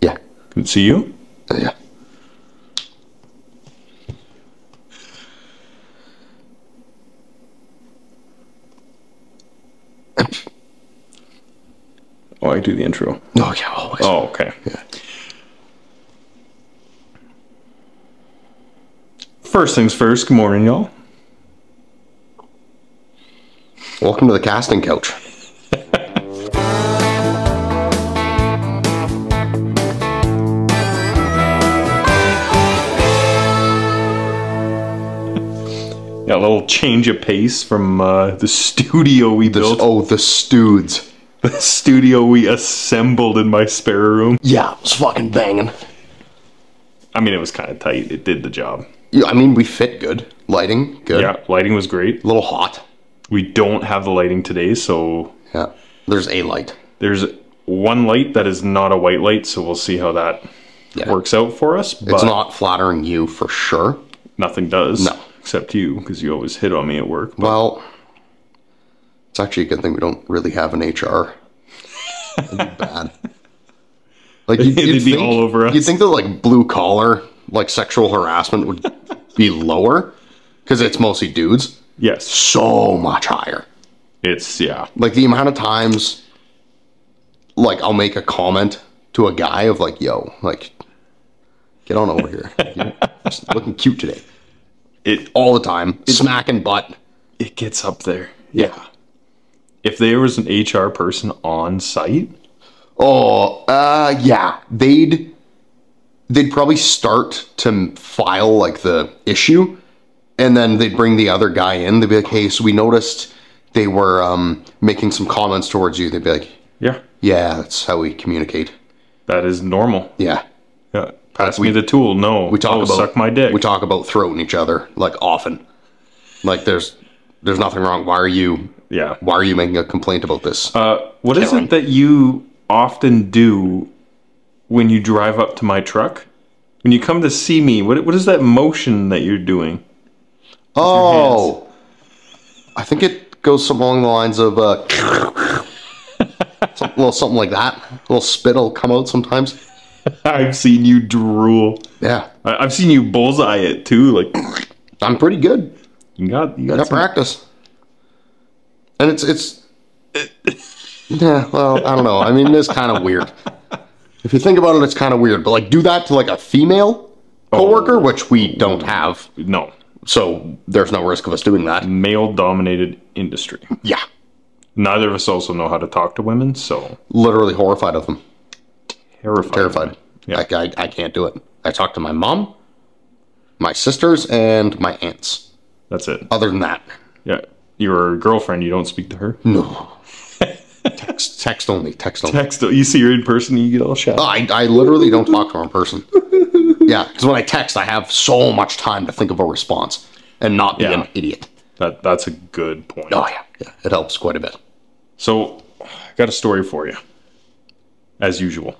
Yeah. Can see you? Uh, yeah. Oh, I do the intro. Oh yeah, always. Oh, okay. Yeah. First things first, good morning, y'all. Welcome to the casting couch. Change of pace from uh, the studio we This, built. oh, the Stoods. The studio we assembled in my spare room. Yeah, it was fucking banging. I mean, it was kind of tight. It did the job. Yeah, I mean, we fit good. Lighting, good. Yeah, lighting was great. A little hot. We don't have the lighting today, so Yeah. There's a light. there's one light that is not a white light, so we'll see how that Yeah. works out for us. But It's not flattering you for sure. nothing does. No. Except you, because you always hit on me at work. Well, it's actually a good thing we don't really have an HR. Bad. Like you'd, you'd be think, all over us. You'd think that like blue collar, like sexual harassment would be lower because it's mostly dudes. Yes. So much higher. It's, yeah. Like the amount of times, like I'll make a comment to a guy of like, "Yo, like, get on over here. You're looking cute today." It All the time, smacking butt. it gets up there. Yeah. If there was an HR person on site, Oh, uh, yeah. They'd they'd probably start to file like the issue, and then they'd bring the other guy in. They'd be like, "Hey, so we noticed they were um, making some comments towards you." They'd be like, yeah, "Yeah, that's how we communicate." that is normal. Yeah, Yeah. Pass me the tool. No. we talk oh, about suck my dick. We talk about throating each other like often. Like there's there's nothing wrong. Why are you yeah. Why are you making a complaint about this? Uh, what is it that you often do when you drive up to my truck? When you come to see me, what what is that motion that you're doing? oh, I think it goes along the lines of uh, little something like that. A little spit will come out sometimes. I've seen you drool. Yeah, I- I've seen you bullseye it too. Like I'm pretty good. you got you got Got some, practice, and it's it's. Yeah, well, I don't know. I mean, it's kind of weird. If you think about it, it's kind of weird. But like, do that to like a female oh. coworker, which we don't have, no so there's no risk of us doing that. male dominated industry. Yeah, Neither of us also know how to talk to women, so literally horrified of them. Terrified. Terrified. Yeah. Like, I, I can't do it. I talk to my mom, my sisters, and my aunts. That's it. Other than that, Yeah, your girlfriend. You don't speak to her. no. text, text only, text only. Text. You see her in person, you get all shy. Oh, I, I literally don't talk to her in person. Yeah, because when I text, I have so much time to think of a response and not be Yeah. an idiot. That that's a good point. Oh yeah, yeah, it helps quite a bit. So, I got a story for you, as usual.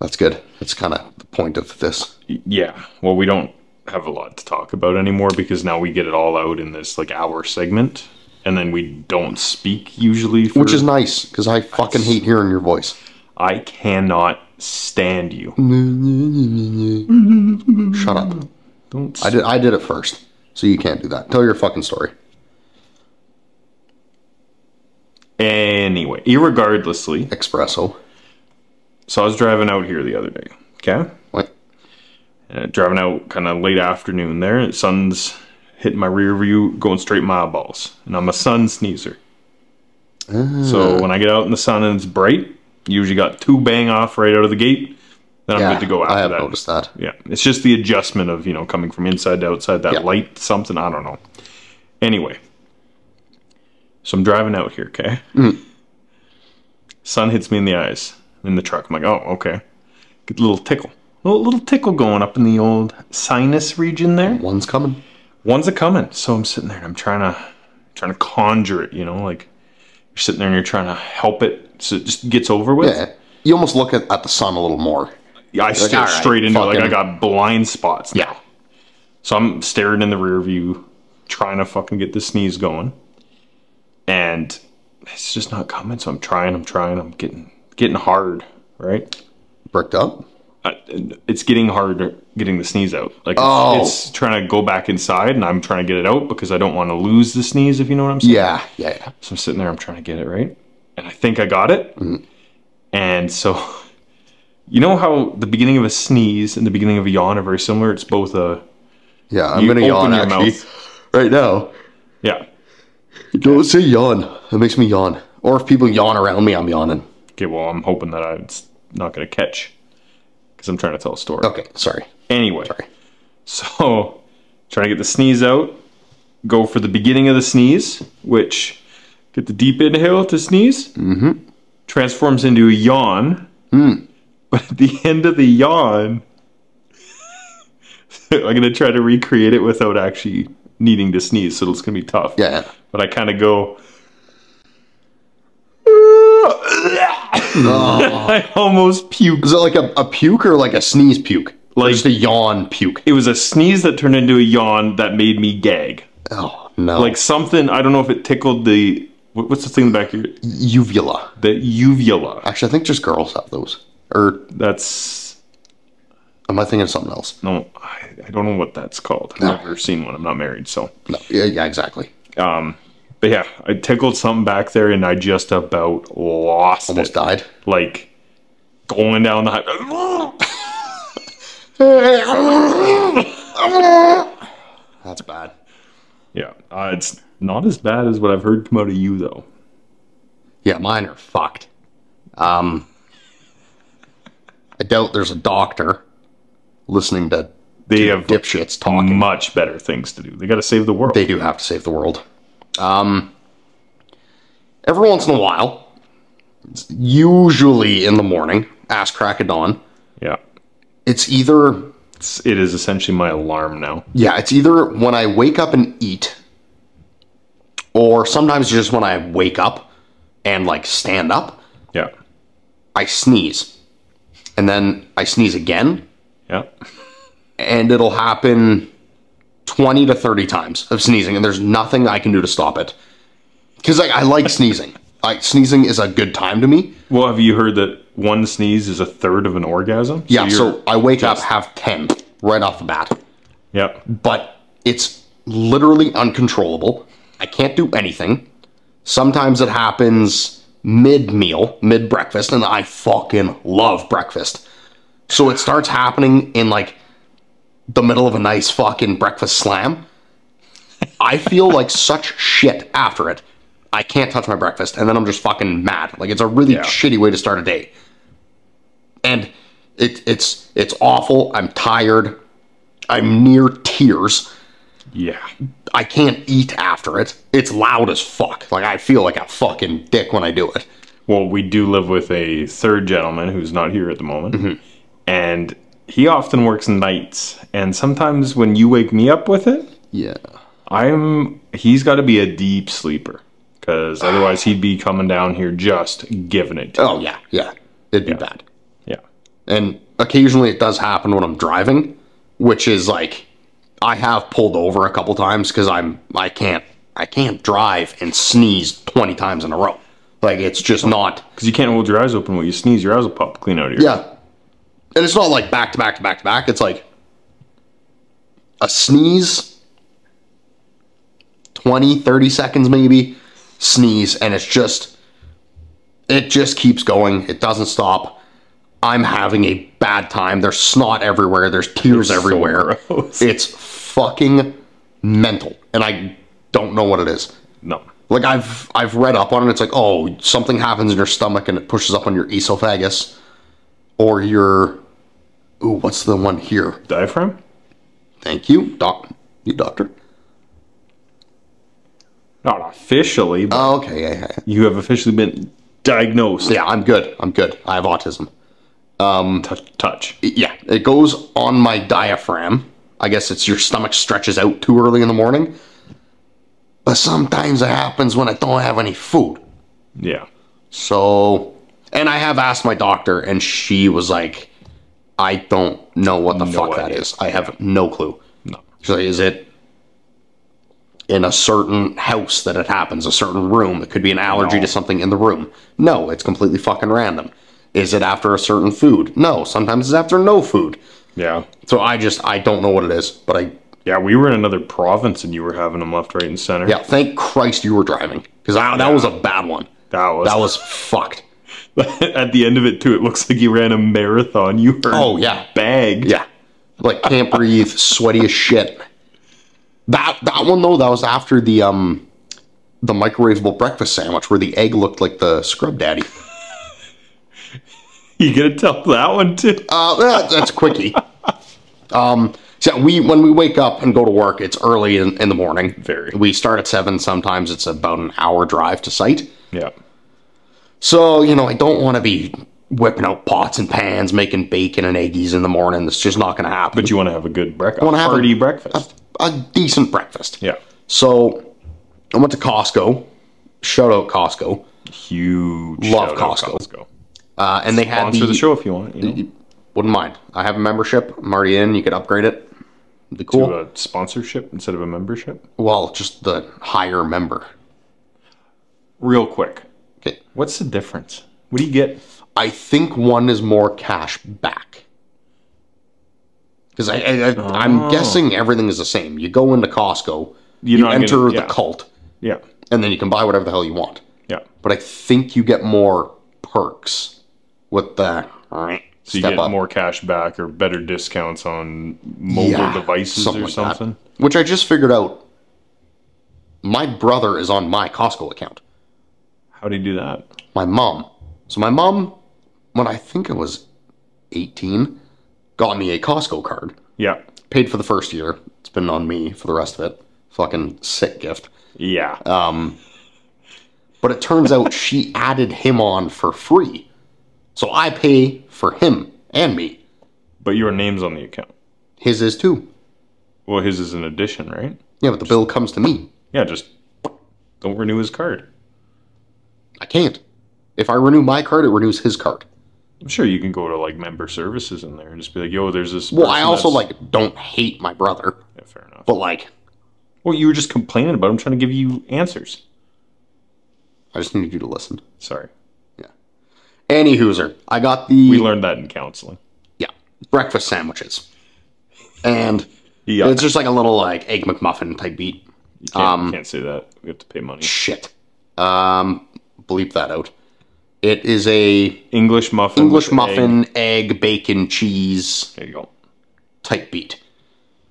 That's good. That's kind of the point of this. Yeah. Well, we don't have a lot to talk about anymore because now we get it all out in this like hour segment, and then we don't speak usually. For, Which is nice, because I fucking hate hearing your voice. I cannot stand you. Shut up. Don't. I did I did it first, so you can't do that. Tell your fucking story. Anyway, irregardlessly, Espresso. So I was driving out here the other day. Okay. What? Uh, driving out kind of late afternoon there. Sun's hitting my rear view, going straight my eyeballs. And I'm a sun sneezer. So when I get out in the sun and it's bright, usually got two bang off right out of the gate. Then I'm Yeah, good to go after I have that. noticed that. Yeah, it's just the adjustment of you know coming from inside to outside. That Yeah. light, something I don't know. Anyway, so I'm driving out here. Okay, Mm. sun hits me in the eyes in the truck. I'm like, oh, okay. Get a little tickle, a little, little tickle going up in the old sinus region there. One's coming. One's a coming. So I'm sitting there and I'm trying to trying to conjure it. You know, like you're sitting there and you're trying to help it so it just gets over with. Yeah. You almost look at, at the sun a little more. Yeah, I stare all right, straight into it like I got blind spots. now. Yeah. So I'm staring in the rear view, trying to fucking get the sneeze going. And it's just not coming. So I'm trying, I'm trying, I'm getting getting hard, right? Bricked up. uh, it's getting hard getting the sneeze out. Like it's, Oh. it's trying to go back inside, and I'm trying to get it out because I don't want to lose the sneeze. If you know what I'm saying. Yeah, yeah, yeah. So I'm sitting there, I'm trying to get it right, and I think I got it. And so, you know how the beginning of a sneeze and the beginning of a yawn are very similar. It's both a Yeah, I'm gonna yawn actually. mouth. Right now. yeah. Don't say yawn. That makes me yawn. Or if people yawn around me, I'm yawning. Okay, well, I'm hoping that I, it's not going to catch because I'm trying to tell a story. Okay, sorry. Anyway, Sorry. so trying to get the sneeze out. Go for the beginning of the sneeze, which get the deep inhale to sneeze. Mm-hmm. Transforms into a yawn. But at the end of the yawn, I'm going to try to recreate it without actually needing to sneeze, so it's going to be tough. Yeah. But I kind of go. I almost puked. Was it like a, a puke or like a sneeze puke? Like just a yawn puke. It was a sneeze that turned into a yawn that made me gag. Oh no. Like something, I don't know if it tickled the. what- What's the thing in the back of your. uvula. The uvula. Actually, I think just girls have those. Or That's. am I thinking of something else? No, I, I don't know what that's called. I've never seen one. I'm not married, so. No. Yeah, yeah, exactly. Um, but yeah, I tickled something back there and I just about lost Almost it. died. Like going down the high. That's bad. Yeah, uh, it's not as bad as what I've heard come out of you though. Yeah, mine are fucked. Um, I doubt there's a doctor listening to They have dipshits talking. much better things to do. They got to save the world. They do have to save the world. Um, every once in a while, it's usually in the morning, ass crack of dawn, yeah, it's either it's, it is essentially my alarm now. Yeah, it's either when I wake up and eat, or sometimes just when I wake up and like stand up, Yeah, I sneeze. And then I sneeze again, yeah. and it'll happen 20 to 30 times of sneezing, and there's nothing I can do to stop it. Because like, I like sneezing. Like, sneezing is a good time to me. Well, have you heard that one sneeze is a third of an orgasm? Yeah, so I wake up, have 10 right off the bat. yeah, but it's literally uncontrollable. I can't do anything. Sometimes it happens mid meal, mid breakfast, and I fucking love breakfast. So it starts happening in like the middle of a nice fucking breakfast slam. I feel like such shit after it. I can't touch my breakfast, and then I'm just fucking mad. Like it's a really Yeah. shitty way to start a day. And it, it's it's awful. I'm tired. I'm near tears. yeah. I can't eat after it. It's loud as fuck. Like I feel like a fucking dick when I do it. Well, we do live with a third gentleman who's not here at the moment, Mm-hmm. and he often works nights. And sometimes when you wake me up with it, Yeah. I'm he's got to be a deep sleeper because otherwise he'd be coming down here just giving it. To Oh yeah, yeah. It'd be bad. Yeah, And occasionally it does happen when I'm driving, which is like I have pulled over a couple times because I'm I can't I can't drive and sneeze twenty times in a row. Like it's just not because you can't hold your eyes open when you sneeze. Your eyes will pop clean out of your. Yeah. And it's not like back to back to back to back. It's like a sneeze, 20, 30 seconds maybe, sneeze, and it's just, it just keeps going. It doesn't stop. I'm having a bad time. There's snot everywhere. There's tears so everywhere. gross. It's fucking mental. And I don't know what it is. No. Like I've I've read up on it. It's like oh something happens in your stomach and it pushes up on your esophagus, or your ooh what's the one here? Diaphragm? Thank you, doc. You doctor? Not officially, but Oh, okay, yeah, yeah, you have officially been diagnosed. Yeah, I'm good. I'm good. I have autism. Um, touch. touch. Yeah, it goes on my diaphragm. I guess it's your stomach stretches out too early in the morning. But sometimes it happens when I don't have any food. Yeah. So, and I have asked my doctor, and she was like, I don't know what the No fuck that idea. is. I have no clue. No. Like, is it in a certain house that it happens, a certain room? It could be an allergy No. to something in the room. No, it's completely fucking random. Is it after a certain food? No. Sometimes it's after no food. Yeah. So I just I don't know what it is, but I Yeah, we were in another province and you were having them left, right, and center. yeah. Thank Christ you were driving because that was a bad one. That was, That was fucked. at the end of it too. It looks like you ran a marathon. You were Oh yeah, bagged. yeah. Like can't breathe, sweaty as shit. That that one though, that was after the um the microwavable breakfast sandwich where the egg looked like the scrub daddy. You gonna tell that one too? Uh, that, that's quickie. Um, so we when we wake up and go to work, it's early in, in the morning. Very. We start at seven. Sometimes it's about an hour drive to site. Yeah. So you know, I don't want to be whipping out pots and pans, making bacon and eggies in the morning. It's just not going to happen. But you want to have a good breakfast. wanna have a- hearty breakfast. a decent breakfast. yeah. So I went to Costco. Shout out Costco. Huge. Love out Costco. Uh, and they had Sponsor the, the show if you want. You know, Wouldn't mind. I have a membership. I'm already in. You could upgrade it. The cool. to a sponsorship instead of a membership. well, just the higher member. Real quick, Okay. what's the difference? What do you get? I think one is more cash back. Because I, I'm oh. guessing everything is the same. You go into Costco, You're you enter gonna- the yeah. cult, Yeah. and then you can buy whatever the hell you want. Yeah. But I think you get more perks with the So you get up. more cash back or better discounts on mobile Yeah, devices something or like that. something. Which I just figured out. My brother is on my Costco account. How do you do that? My mom. So my mom, when I think I was 18, got me a Costco card. Yeah. Paid for the first year. It's been on me for the rest of it. Fucking sick gift. Yeah. Uh, But it turns out she added him on for free. So I pay for him and me. but your name's on the account. His is too. Well, his is an addition, right? Yeah, but the bill comes to me. Yeah, just don't renew his card. I can't. If I renew my card, it renews his card. I'm sure you can go to like member services in there and just be like, "Yo, there's this." Well, I also that's-" like don't hate my brother, Yeah, fair enough. but like Well, you were just complaining about him trying to give you answers. I just need you to listen. Sorry, Yeah. Any hooser, I got the we learned that in counseling. yeah breakfast sandwiches, and Yeah, it's just like a little like egg McMuffin type beat. you can't, um, can't say that. We have to pay money. Shit. Um, bleep that out. It is a English muffin. English with egg. muffin, egg, bacon, cheese There you go. type beat.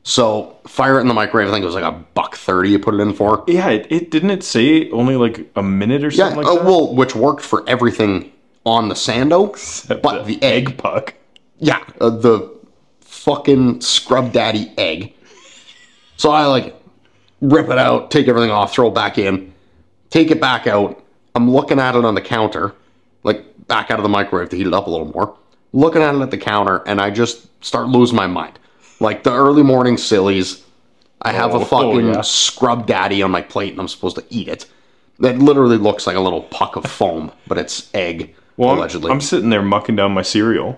So fire it in the microwave. I think it was like a buck thirty. You put it in for. Yeah, it, it didn't it say only like a minute or Yeah, something like uh, that. well, which worked for everything on the sando, but the, egg, puck. yeah, uh, the fucking scrub daddy egg. So I like rip it out, take everything off, throw it back in, take it back out. I'm looking at it on the counter, like back out of the microwave to heat it up a little more. Looking at it at the counter, and I just start losing my mind. Like the early morning sillies. I have Oh, a fucking yeah. scrub daddy on my plate, and I'm supposed to eat it. That literally looks like a little puck of foam, but it's egg, Well, I'm- allegedly. I'm, sitting there mucking down my cereal,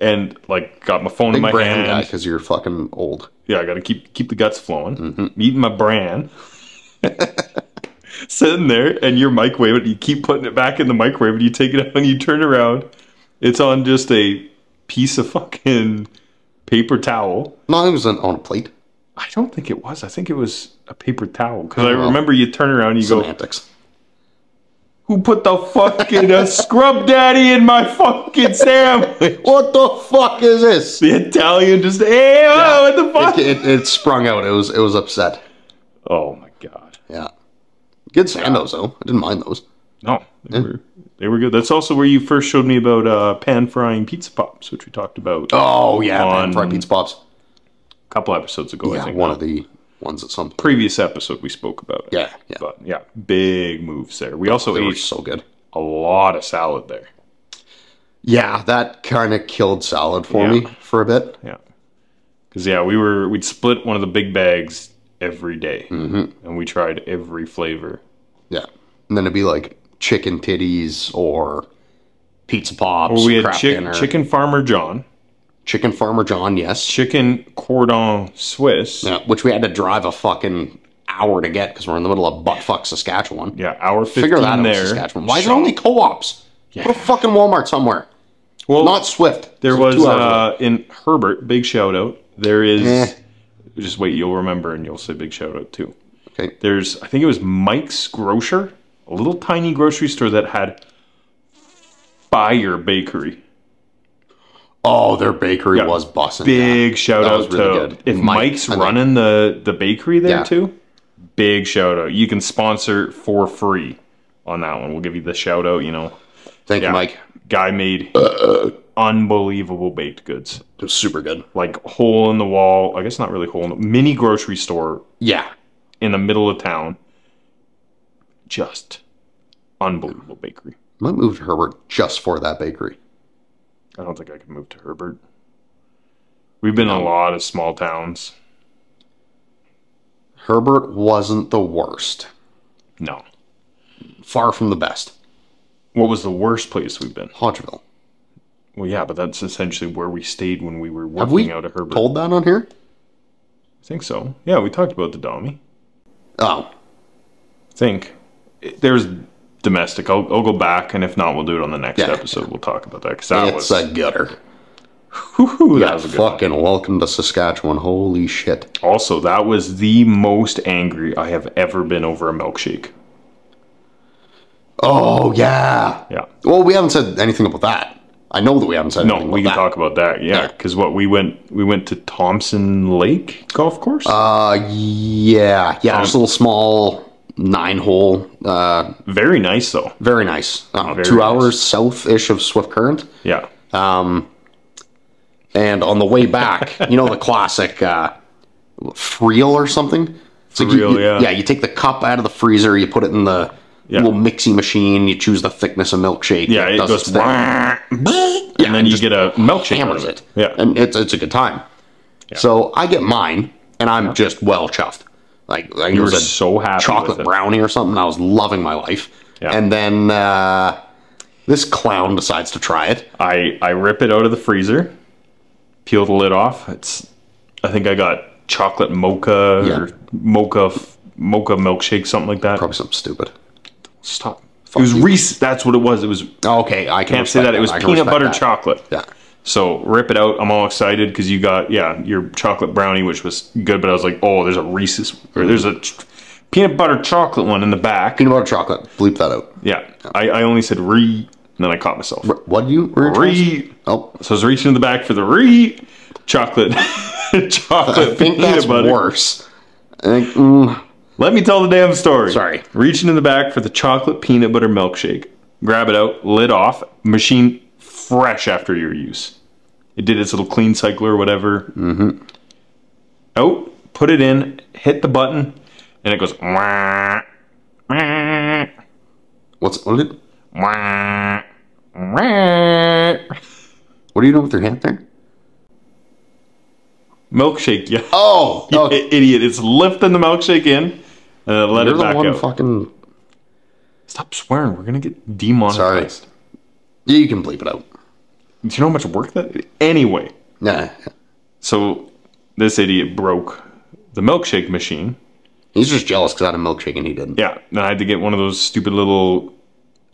and like got my phone in my brand hand. because you're fucking old. Yeah, I got to keep keep the guts flowing. Mm-hmm. Eating my bran. Sitting there, and you're microwaving it. You keep putting it back in the microwave, and you take it out, and you turn around. It's on just a piece of fucking paper towel. No, it was on, a plate. I don't think it was. I think it was a paper towel because I Oh, well. remember you turn around and you go, "Who put the fucking uh, scrub daddy in my fucking sandwich?" What the fuck is this? The Italian just, hey, oh, what the fuck? It, it, it sprung out. It was it was upset. Oh my god. Yeah. Good sandos though. I didn't mind those. No, they were they were good. That's also where you first showed me about uh, pan frying pizza pops, which we talked about Oh yeah, pan frying pizza pops. a couple episodes ago. I think one now. of the ones at some point. previous episode we spoke about it. Yeah, yeah. But yeah, big moves there. We also They ate so good. a lot of salad there. Yeah, that kind of killed salad for Yeah. me for a bit. Yeah. Because yeah, we were we'd split one of the big bags every day. Mm-hmm. and we tried every flavor. Yeah, and then it'd be like chicken titties or pizza pops. Well, we had crap chick- dinner. chicken farmer John, chicken farmer John. Yes, chicken cordon Swiss. yeah, which we had to drive a fucking hour to get because we're in the middle of buttfuck Saskatchewan. Yeah, hour fifteen Figure that out, there. Saskatchewan. Why is it only co-ops? Put a fucking Walmart somewhere. Well, Not Swift. there was two hours away. uh, in Herbert. Big shout out. There is. Eh. Just wait, you'll remember, and you'll say big shout out too. Okay. There's, I think it was Mike's Grocer, a little tiny grocery store that had fire bakery. Oh, their bakery Yeah. was busting. Big shout That out really to good. if Mike, Mike's I think. running the the bakery there Yeah. too. Big shout out. You can sponsor for free on that one. We'll give you the shout out. You know, Thank you, Mike. guy made uh, uh, unbelievable baked goods, It was super good. like hole in the wall. I guess not really hole in the mini grocery store Yeah. in the middle of town. Just unbelievable bakery. I might move to Herbert just for that bakery. I don't think I could move to Herbert. We've been in a lot of small towns. Herbert wasn't the worst. No. Far from the best. What was the worst place we've been? Hodgeville. Well, yeah, but that's essentially where we stayed when we were working Have we out of Herbert. told that on here? I think so. Yeah, we talked about the Dommy. Oh, I think there's domestic. I'll, I'll go back, and if not, we'll do it on the next Yeah. episode. We'll talk about that because that it's was a gutter. whew, that Yeah, was a good one. fucking welcome to Saskatchewan. Holy shit. Also, that was the most angry I have ever been over a milkshake. Oh, yeah. Yeah. Well, we haven't said anything about that. I know that we haven't said No, we can about talk about that. Yeah, Yeah. because what we went we went to Thomson Lake Golf Course. Uh, yeah. Yeah, just a little small nine hole. Uh, Very nice though. very nice. Uh, Very two nice. hours south ish of Swift Current. Yeah. Um, and on the way back, you know the classic uh, f'real or something. It's like you- you- yeah. yeah. You take the cup out of the freezer, you put it in the Yeah. little mixing machine, you choose the thickness of milkshake. Yeah, it does goes wah, and then and you get a milkshake. hammers of it. Yeah. and it's it's a good time. So I get mine, and I'm just well chuffed. Like, like you were so happy chocolate with it. brownie or something. I was loving my life. Yeah. And then uh, this clown decides to try it. I I rip it out of the freezer, peel the lid off. It's I think I got chocolate mocha Yeah. or mocha mocha milkshake something like that. Probably something stupid. Stop. It was Reese. That's what it was. It was Okay, I can can't say respect that. It was I peanut butter that. chocolate. Yeah. So rip it out. I'm all excited because you got yeah your chocolate brownie, which was good. But I was like, oh, there's a Reese's or there's a peanut butter chocolate one in the back. Peanut butter chocolate. Bleep that out. Yeah, I, I only said re, and then I caught myself. What do you? were you trying to say? Re. Oh, So I was reaching in the back for the re chocolate chocolate I think peanut that's butter. worse. I think, mm, Let me tell the damn story. Sorry. Reaching in the back for the chocolate peanut butter milkshake. Grab it out, lid off, machine fresh after your use. It did its little clean cycle or whatever. Mm-hmm. Out, put it in, hit the button, and it goes wah, wah, what's what? Wah, wah. what are you doing with your hand there? Milkshake, yeah. Oh, okay. Idiot. It's lifting the milkshake in then let You're it the back one out. fucking. Stop swearing. We're going to get demonetized. Yeah, you can bleep it out. Do you know how much work that Anyway, Nah, so this idiot broke the milkshake machine. he's just jealous because I had a milkshake and he didn't. Yeah, and I had to get one of those stupid little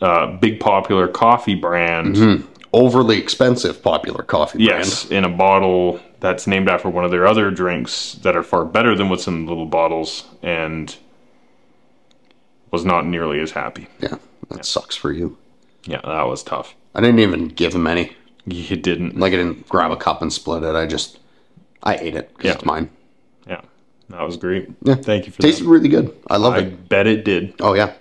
uh, big popular coffee brand. Overly expensive, popular coffee Yes, in a bottle that's named after one of their other drinks that are far better than what's in the little bottles and was not nearly as happy. Yeah, that sucks for you. Yeah, that was tough. I didn't even give him any. You didn't. Like I didn't grab a cup and split it. I just, I ate it 'cause Yeah. it's mine. Yeah, that was great. Yeah. Thank you for Tasted that. really good. I love it. I bet it did. Oh yeah.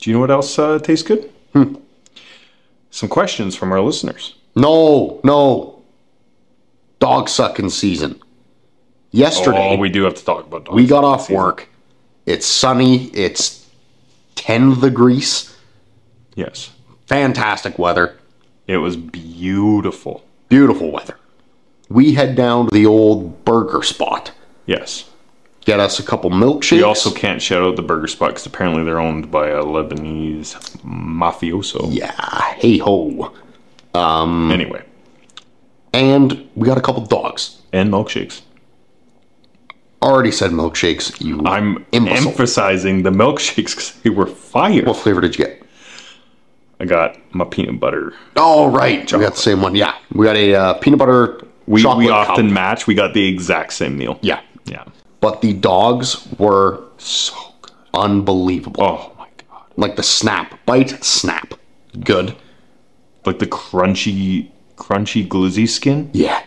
Do you know what else uh, tastes good? Hmm. Some questions from our listeners. No, no. Dog sucking season. Yesterday, Oh, we do have to talk about we got off work. It's sunny. It's 10 degrees. Yes, Fantastic weather. it was beautiful. Beautiful weather. We head down to the old burger spot. Yes. Get us a couple milkshakes. We also can't shout out the burger spot because apparently they're owned by a Lebanese mafioso. Yeah, hey ho. Um. Anyway, And we got a couple dogs. and milkshakes. Already said milkshakes. You. I'm Imbecile. emphasizing the milkshakes because they were fire. what flavor did you get? I got I'm peanut butter. Oh, right. We got the same one. Yeah. We got a uh, peanut butter We, chocolate we often cup. match. We got the exact same meal. Yeah. Yeah. But the dogs were So good. unbelievable. Oh my god. Like the snap, bite, snap. Good. Like the crunchy, crunchy glizzy skin. Yeah.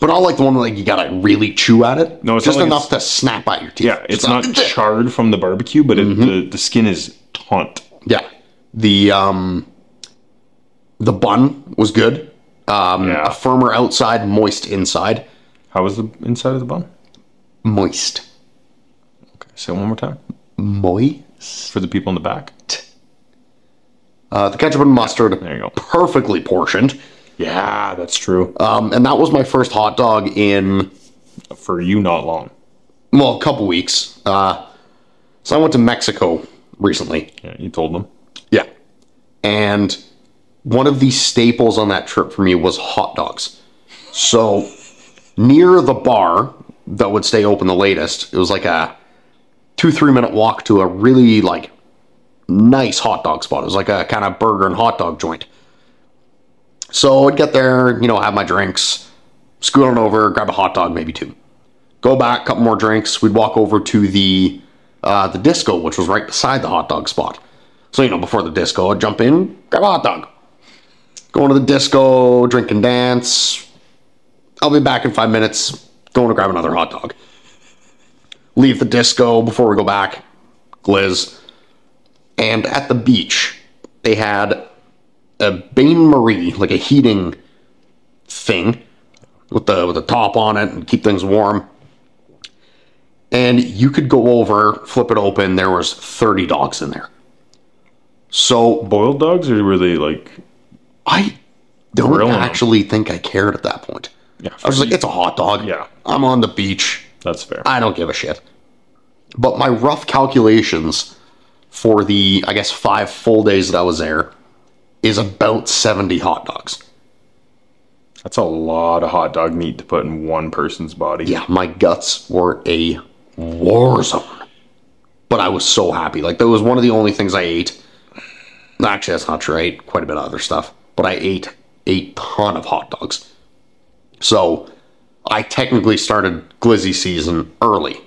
But not like the one like you gotta really chew at it. No, it's just not like enough to snap at your teeth. Yeah, it's not charred from the barbecue, but Mm-hmm. it, the the skin is taunt. Yeah. The um the bun was good. Um Yeah. a firmer outside, moist inside. How was the inside of the bun? Moist. Okay, say it one more time Moist. for the people in the back. Uh, the ketchup and mustard, There you go. perfectly portioned. Yeah, that's true. Um, and that was my first hot dog in for you, not long. well, a couple weeks. Uh, so I went to Mexico recently. Yeah, you told them. Yeah. And one of the staples on that trip for me was hot dogs. So near the bar that would stay open the latest, it was like a two, three minute walk to a really like nice hot dog spot. It was like a kind of burger and hot dog joint. So I'd get there, you know, have my drinks, scoot on over, grab a hot dog, maybe two. Go back, couple more drinks. We'd walk over to the uh, the disco, which was right beside the hot dog spot. So you know, before the disco, I'd jump in, grab a hot dog, go to the disco, drink and dance. I'll be back in five minutes. Going to grab another hot dog. Leave the disco before we go back. Gliz. And at the beach, they had a Bain Marie, like a heating thing with the with the top on it and keep things warm. And you could go over, flip it open, there was 30 dogs in there. So Boiled dogs, or were they like? I don't Grilling actually think I cared at that point. Yeah, I was like, it's a hot dog. Yeah. I'm on the beach. that's fair. I don't give a shit. But my rough calculations for the, I guess, five full days that I was there is about 70 hot dogs. That's a lot of hot dog meat to put in one person's body. Yeah, my guts were a war zone. But I was so happy. Like, that was one of the only things I ate. Actually, that's not true. I ate quite a bit of other stuff. But I ate a ton of hot dogs. So, I technically started glizzy season early.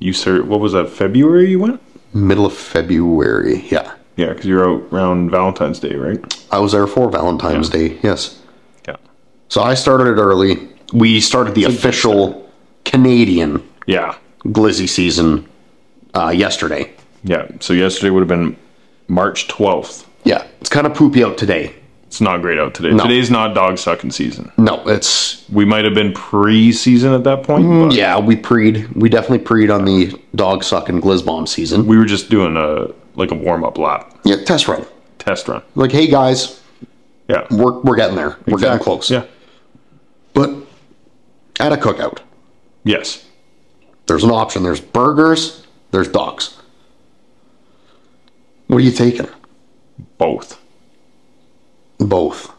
You sir, what was that? February you went? Middle of February. Yeah. Yeah, because you're out around Valentine's Day, right? I was there for Valentine's Day. Yes. Yeah. So I started it early. We started the official Canadian Yeah. glizzy season uh, yesterday. Yeah. So yesterday would have been March 12th. Yeah, it's kind of poopy out today. It's not great out today. No. Today's not dog sucking season. No, it's We might have been pre-season at that point. Mm, but yeah. We preed. We definitely preed on the dog sucking glizz bomb season. We were just doing a like a warm up lap Yeah, test run. test run. Like, hey guys, Yeah. we're we're getting there. We're getting close. Yeah. But at a cookout, Yes. there's an option. There's burgers. There's dogs. What are you taking? Both. Both.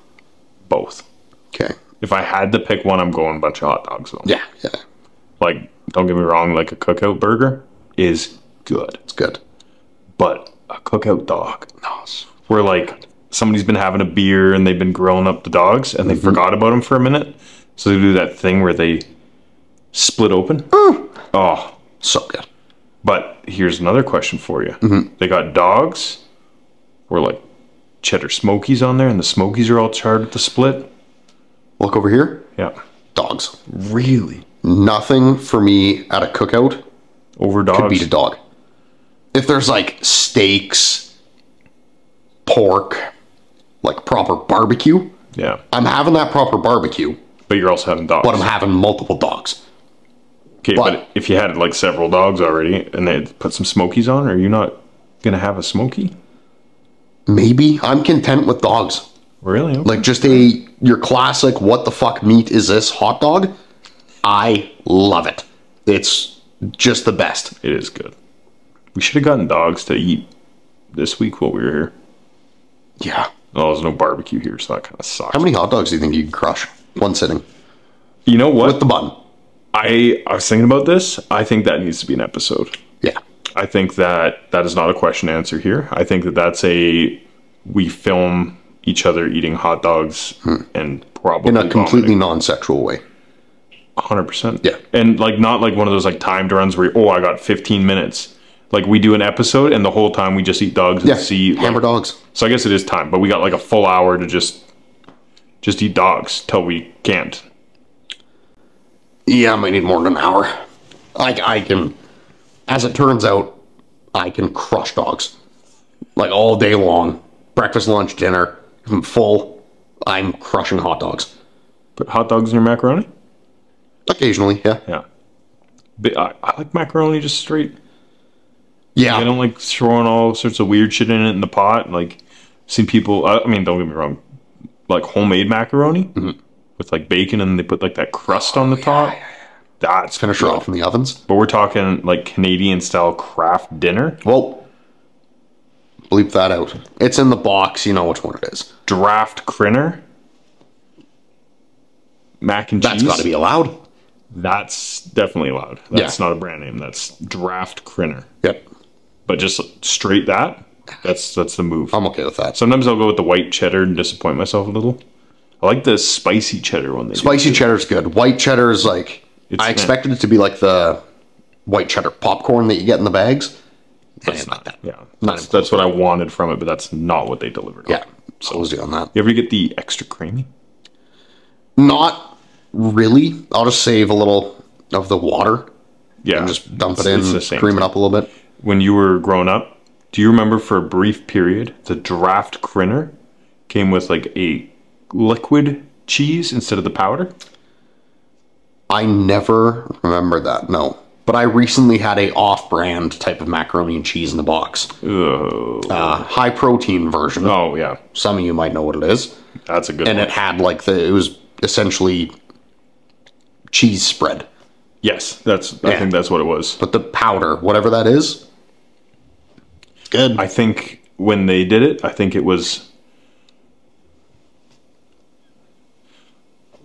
Both. Okay. If I had to pick one, I'm going a bunch of hot dogs though. Yeah, yeah, Like, don't get me wrong, like a cookout burger is good. it's good. But a cookout dog No, where like somebody's been having a beer and they've been grilling up the dogs and they Mm-hmm. forgot about them for a minute. So they do that thing where they split open. Oh, so good. but here's another question for you. Mm-hmm. They got dogs or like cheddar smokies on there and the smokies are all charred with the split. Look over here. Yeah. Dogs. Really? Nothing for me at a cookout Over dogs could beat a dog. If there's like steaks, pork, like proper barbecue, yeah. I'm having that proper barbecue, But you're also having dogs. but I'm having multiple dogs. okay, but- but if you had like several dogs already and they put some smokies on, are you not gonna have a smoky? Maybe I'm content with dogs. Really? Okay. Like just a your classic what the fuck meat is this hot dog? I love it. It's just the best. It is good. We should have gotten dogs to eat this week while we were here. Yeah. Oh, there's no barbecue here, so that kind of sucks. How many hot dogs do you think you could crush one sitting you know what? with the bun? I I was thinking about this. I think that needs to be an episode. Yeah. I think that that is not a question answer here. I think that that's a we film each other eating hot dogs and probably Hmm. in a completely non-sexual way. hundred percent. Yeah. and like not like one of those like timed runs where oh I got fifteen minutes. Like we do an episode and the whole time we just eat dogs and Yeah, see. hammer dogs. So I guess it is time, but we got like a full hour to just just eat dogs till we can't. Yeah, I might need more than an hour. I, I can, as it turns out, I can crush dogs. Like all day long. Breakfast, lunch, dinner. If I'm full, I'm crushing hot dogs. Put hot dogs in your macaroni. Occasionally, yeah. Yeah, but I, I like macaroni just straight. Yeah. I don't like throwing all sorts of weird shit in it in the pot. Like, seen people. I I mean, don't get me wrong. Like homemade macaroni Mm-hmm. with like bacon, and they put like that crust on the top. That's Finish her good. off in the ovens. But we're talking like Canadian style craft dinner. Well, bleep that out. It's in the box. You know which one it is. Draft Crinner. Mac and That's cheese. That's got to be allowed. That's definitely allowed. That's Yeah. not a brand name. That's Draft Crinner. Yep. But just straight that. That's that's the move. I'm okay with that. Sometimes I'll go with the white cheddar and disappoint myself a little. I like the spicy cheddar one. Do. Spicy cheddar's good. White cheddar is like It's- I expected it to be like the white cheddar popcorn that you get in the bags. It's not that. Yeah, Not that's, that's what I wanted from it, but that's not what they delivered. on. Yeah. So was on that. You ever get the extra creamy? Not really. I'll just save a little of the water Yeah, and just dump it it's the in, cream thing. it up a little bit. When you were growing up, do you remember for a brief period the draft crinner came with like a liquid cheese instead of the powder? I never remember that. No. But I recently had a off-brand type of macaroni and cheese in the box. Ugh. Uh, high protein version. Oh yeah, Some of you might know what it is. that's a good And one. it had like the it was essentially cheese spread. yes, that's. I Yeah. think that's what it was. But the powder, whatever that is, it's good. I think when they did it, I think it was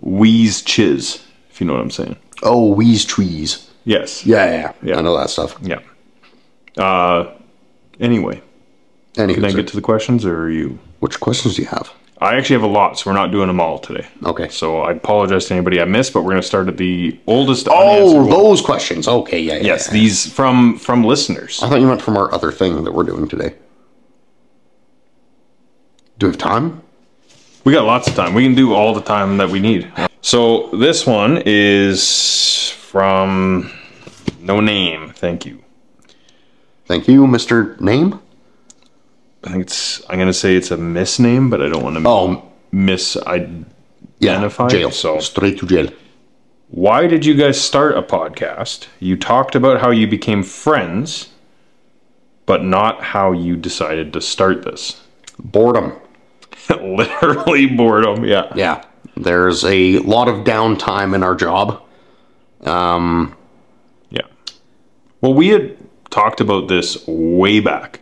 Wheeze Chiz, if you know what I'm saying. oh, Wheeze trees. Yes. Yeah, yeah, yeah. I know that stuff. Yeah. Uh, anyway, Anywho, can I get to the questions, or are you? which questions do you have? I actually have a lot, so we're not doing them all today. Okay. So I apologize to anybody I missed, but we're going to start at the oldest. Oh, those questions. Okay, yeah, yeah. yes, yeah. these from from listeners. I thought you meant from our other thing that we're doing today. Do we have time? We got lots of time. We can do all the time that we need. So this one is from no name. Thank you. Thank you, Mr. Name. I think it's. I'm gonna say it's a misname, but I don't want to Oh, miss. I. yeah. Jail. so- Straight to jail. Why did you guys start a podcast? You talked about how you became friends, but not how you decided to start this. Boredom. Literally boredom. Yeah. Yeah. There's a lot of downtime in our job. Um, Yeah. Well, we had talked about this way back.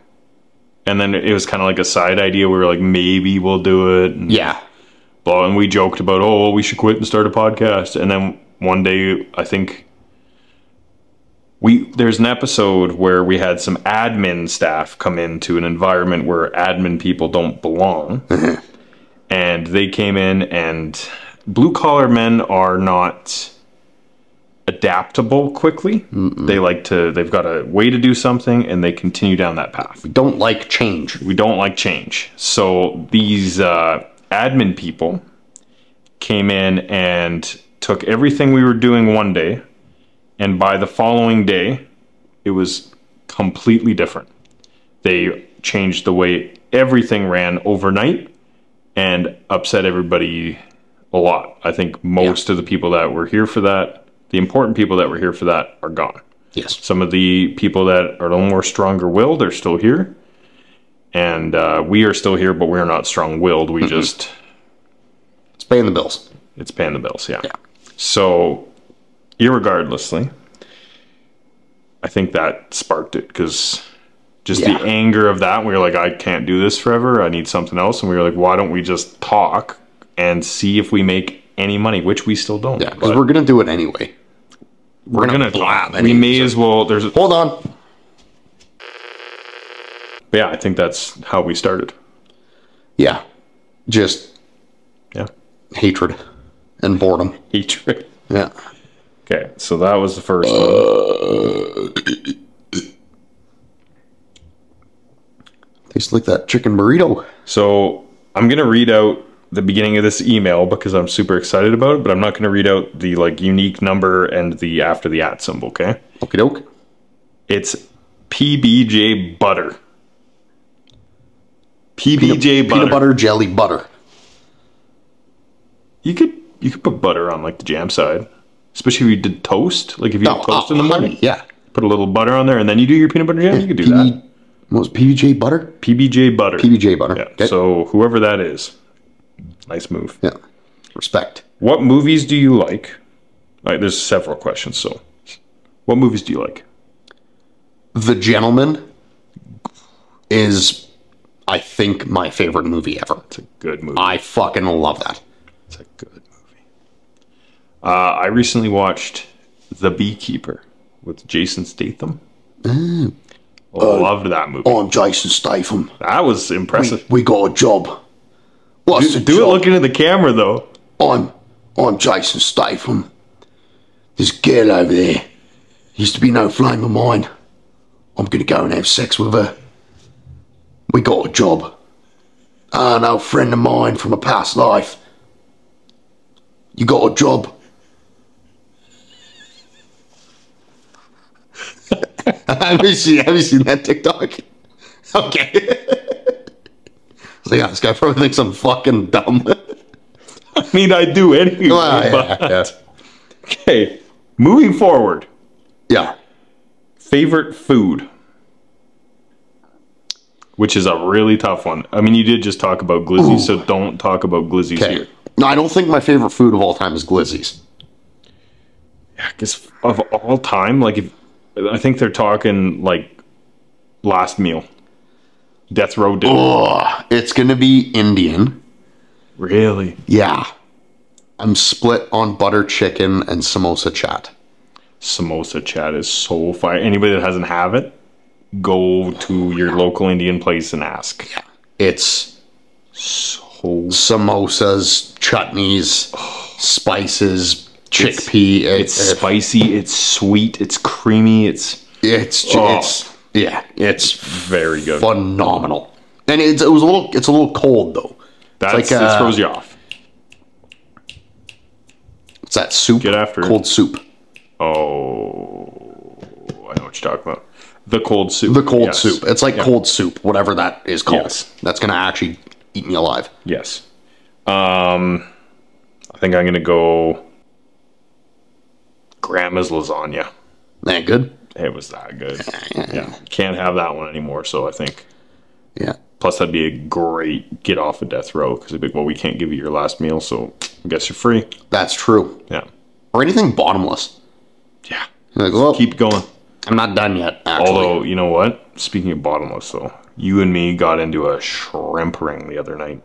And then it was kind of like a side idea. We were like, maybe we'll do it. And, yeah. blah, and we joked about, oh, we should quit and start a podcast. And then one day, I think we there's an episode where we had some admin staff come into an environment where admin people don't belong. and they came in, and blue collar men are not adaptable quickly. They like to, they've got a way to do something and they continue down that path. We don't like change. We don't like change. So these uh, admin people came in and took everything we were doing one day, and by the following day, it was completely different. They changed the way everything ran overnight and upset everybody a lot. I think most of the people that were here for that, the important people that were here for that, are gone. Yes. Some of the people that are a little more stronger willed are still here. And uh, we are still here, but we're not strong willed. We just, It's paying the bills. it's paying the bills. Yeah. So, irregardlessly, I think that sparked it because just Yeah. the anger of that, we were like, I can't do this forever. I need something else. And we were like, why don't we just talk and see if we make any money, which we still don't. Yeah, because we're gonna do it anyway. we're, gonna gonna, blab We anyway, may so- as well. There's, a, Hold on. yeah, I think that's how we started. Yeah. Just Yeah. hatred and boredom. Hatred. Yeah. Okay, so that was the first one. Tastes like that chicken burrito. So I'm gonna read out the beginning of this email because I'm super excited about it, but I'm not gonna read out the like unique number and the after the at symbol. Okay, Okie doke. it's PBJ butter. PBJ butter. Peanut butter jelly butter. You could you could put butter on like the jam side, especially if you did toast. Like if you Oh, had toast oh, in the honey, morning, Yeah. put a little butter on there, and then you do your peanut butter jam. You could do that. What was PBJ butter? PBJ butter. PBJ butter. Yeah. Okay. So whoever that is, nice move. yeah. Respect. What movies do you like? All right, there's several questions. So, what movies do you like? The Gentlemen is, I think, my favorite movie ever. It's a good movie. I fucking love that. It's a good movie. Uh, I recently watched The Beekeeper with Jason Statham. Loved that movie. I'm Jason Statham. that was impressive. We got a job. What's the Do it job? looking at the camera though. I'm I'm Jason Statham. This girl over there used to be no flame of mine. I'm gonna go and have sex with her. We got a job. Ah, an old friend of mine from a past life. You got a job. have, you seen, have you seen that TikTok? Okay. so yeah, this guy probably thinks I'm fucking dumb. I mean, I do anyway. Well, yeah, but- yeah. Okay, moving forward. yeah. Favorite food, which is a really tough one. I mean, you did just talk about glizzy, so don't talk about glizzies Okay. here. No, I don't think my favorite food of all time is glizzies. Yeah, because of all time, like if I think they're talking like last meal, death row dinner. It's gonna be Indian. Really? Yeah. I'm split on butter chicken and samosa chat. Samosa chat is so fire. Anybody that hasn't have it, go to your local Indian place and ask. Yeah. It's So samosas, chutneys, spices, chickpea. It- it's it- spicy, it's sweet, it's creamy, it's it's Oh. it's yeah, it's very good. phenomenal. And it's it was a little it's a little cold though. That's like, it uh, throws you off. It's that soup. Get after it. cold soup. Oh, I know what you're talking about. The cold soup. The cold Yes. soup. It's like Yeah. cold soup, whatever that is called. Yes. That's gonna actually eat me alive. Yes. Um, I think I'm gonna go. Grandma's lasagna. That good. It was that good. Yeah, can't have that one anymore. So I think. Yeah. Plus, that'd be a great get off of death row because it'd be well, we can't give you your last meal, so I guess you're free. That's true. Yeah. Or anything bottomless. Yeah. Like, well, Keep going. I'm not done yet, actually. Although, you know what? Speaking of bottomless, though, you and me got into a shrimp ring the other night.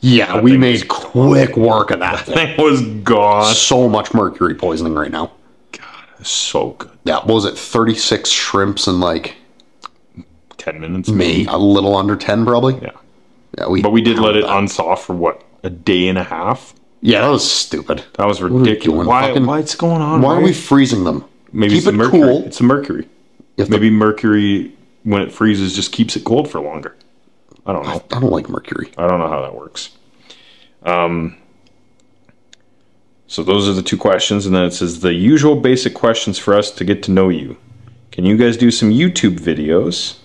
Yeah, we made quick work of that thing. Thing was gone. So much mercury poisoning right now. God, so good. Yeah, what was it? 36 shrimps in like Ten minutes. me, a little under 10 probably. Yeah. Yeah, we But we did let it that. unsoft for what a day and a half. Yeah, that was stupid. That was ridiculous. Why? Fucking- What's going on? Why are we freezing them? Maybe Keep it's the it mercury. cool. It's the mercury. To- Maybe mercury when it freezes just keeps it cold for longer. I don't know. I don't like mercury. I don't know how that works. Um. So those are the two questions, and then it says the usual basic questions for us to get to know you. Can you guys do some YouTube videos?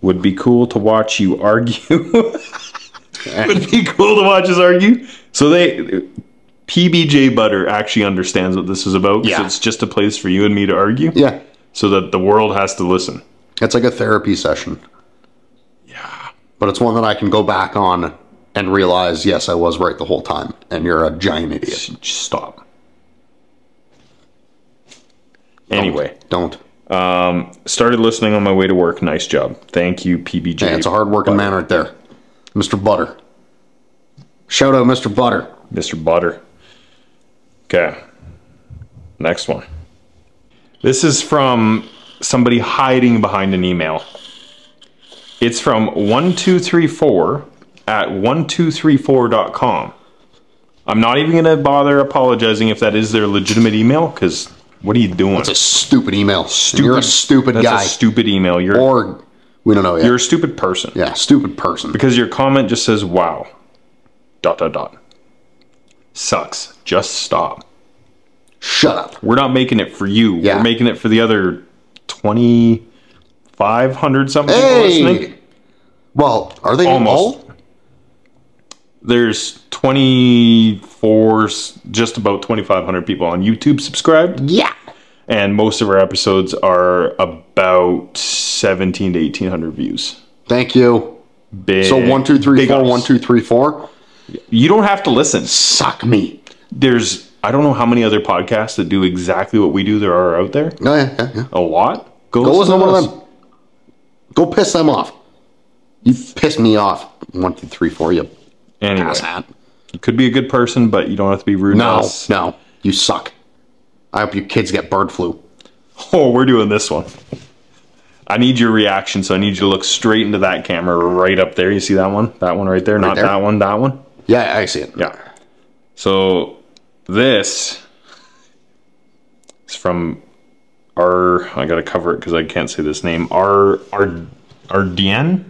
Would be cool to watch you argue. Would be cool to watch us argue. So they PBJ Butter actually understands what this is about. 'cause Yeah. it's just a place for you and me to argue, Yeah, so that the world has to listen. it's like a therapy session. But it's one that I can go back on and realize, yes, I was right the whole time, and you're a giant idiot. Stop. Anyway, Don't. Um, started listening on my way to work. Nice job. Thank you, PBJ. Yeah, it's a hard-working man right there, Mr. Butter. Shout out, Mr. Butter. Mr. Butter. Okay. Next one. This is from somebody hiding behind an email. It's from 1234 at 1234.com. I'm not even going to bother apologizing if that is their legitimate email because what are you doing? It's a stupid email. You're a stupid That's guy. a stupid email. You're or we don't know yet. you're a stupid person yeah, stupid person. because your comment just says wow. Dot dot dot. Sucks. Just stop. Shut up. We're not making it for you. Yeah. We're making it for the other 2,500 something people listening. Well, are they Almost. all? There's 24, just about 2,500 people on YouTube subscribed, Yeah. and most of our episodes are about 17 to 1,800 views. Thank you. Big, So one two three four one two three four. You don't have to listen. Suck me. There's, I don't know how many other podcasts that do exactly what we do there are out there. Oh, yeah, yeah, yeah. A lot. Go listen to one of them. Go piss them off. You piss me off. One two three four. You Anyway, asshat. you could be a good person, but you don't have to be rude No, no. You suck. I hope your kids get bird flu. Oh, we're doing this one. I need your reaction, so I need you to look straight into that camera right up there. You see that one? That one right there? Not there? that one, that one? Yeah, I see it. Yeah. So this is from our I gotta cover it because I can't say this name. Our our Ardian?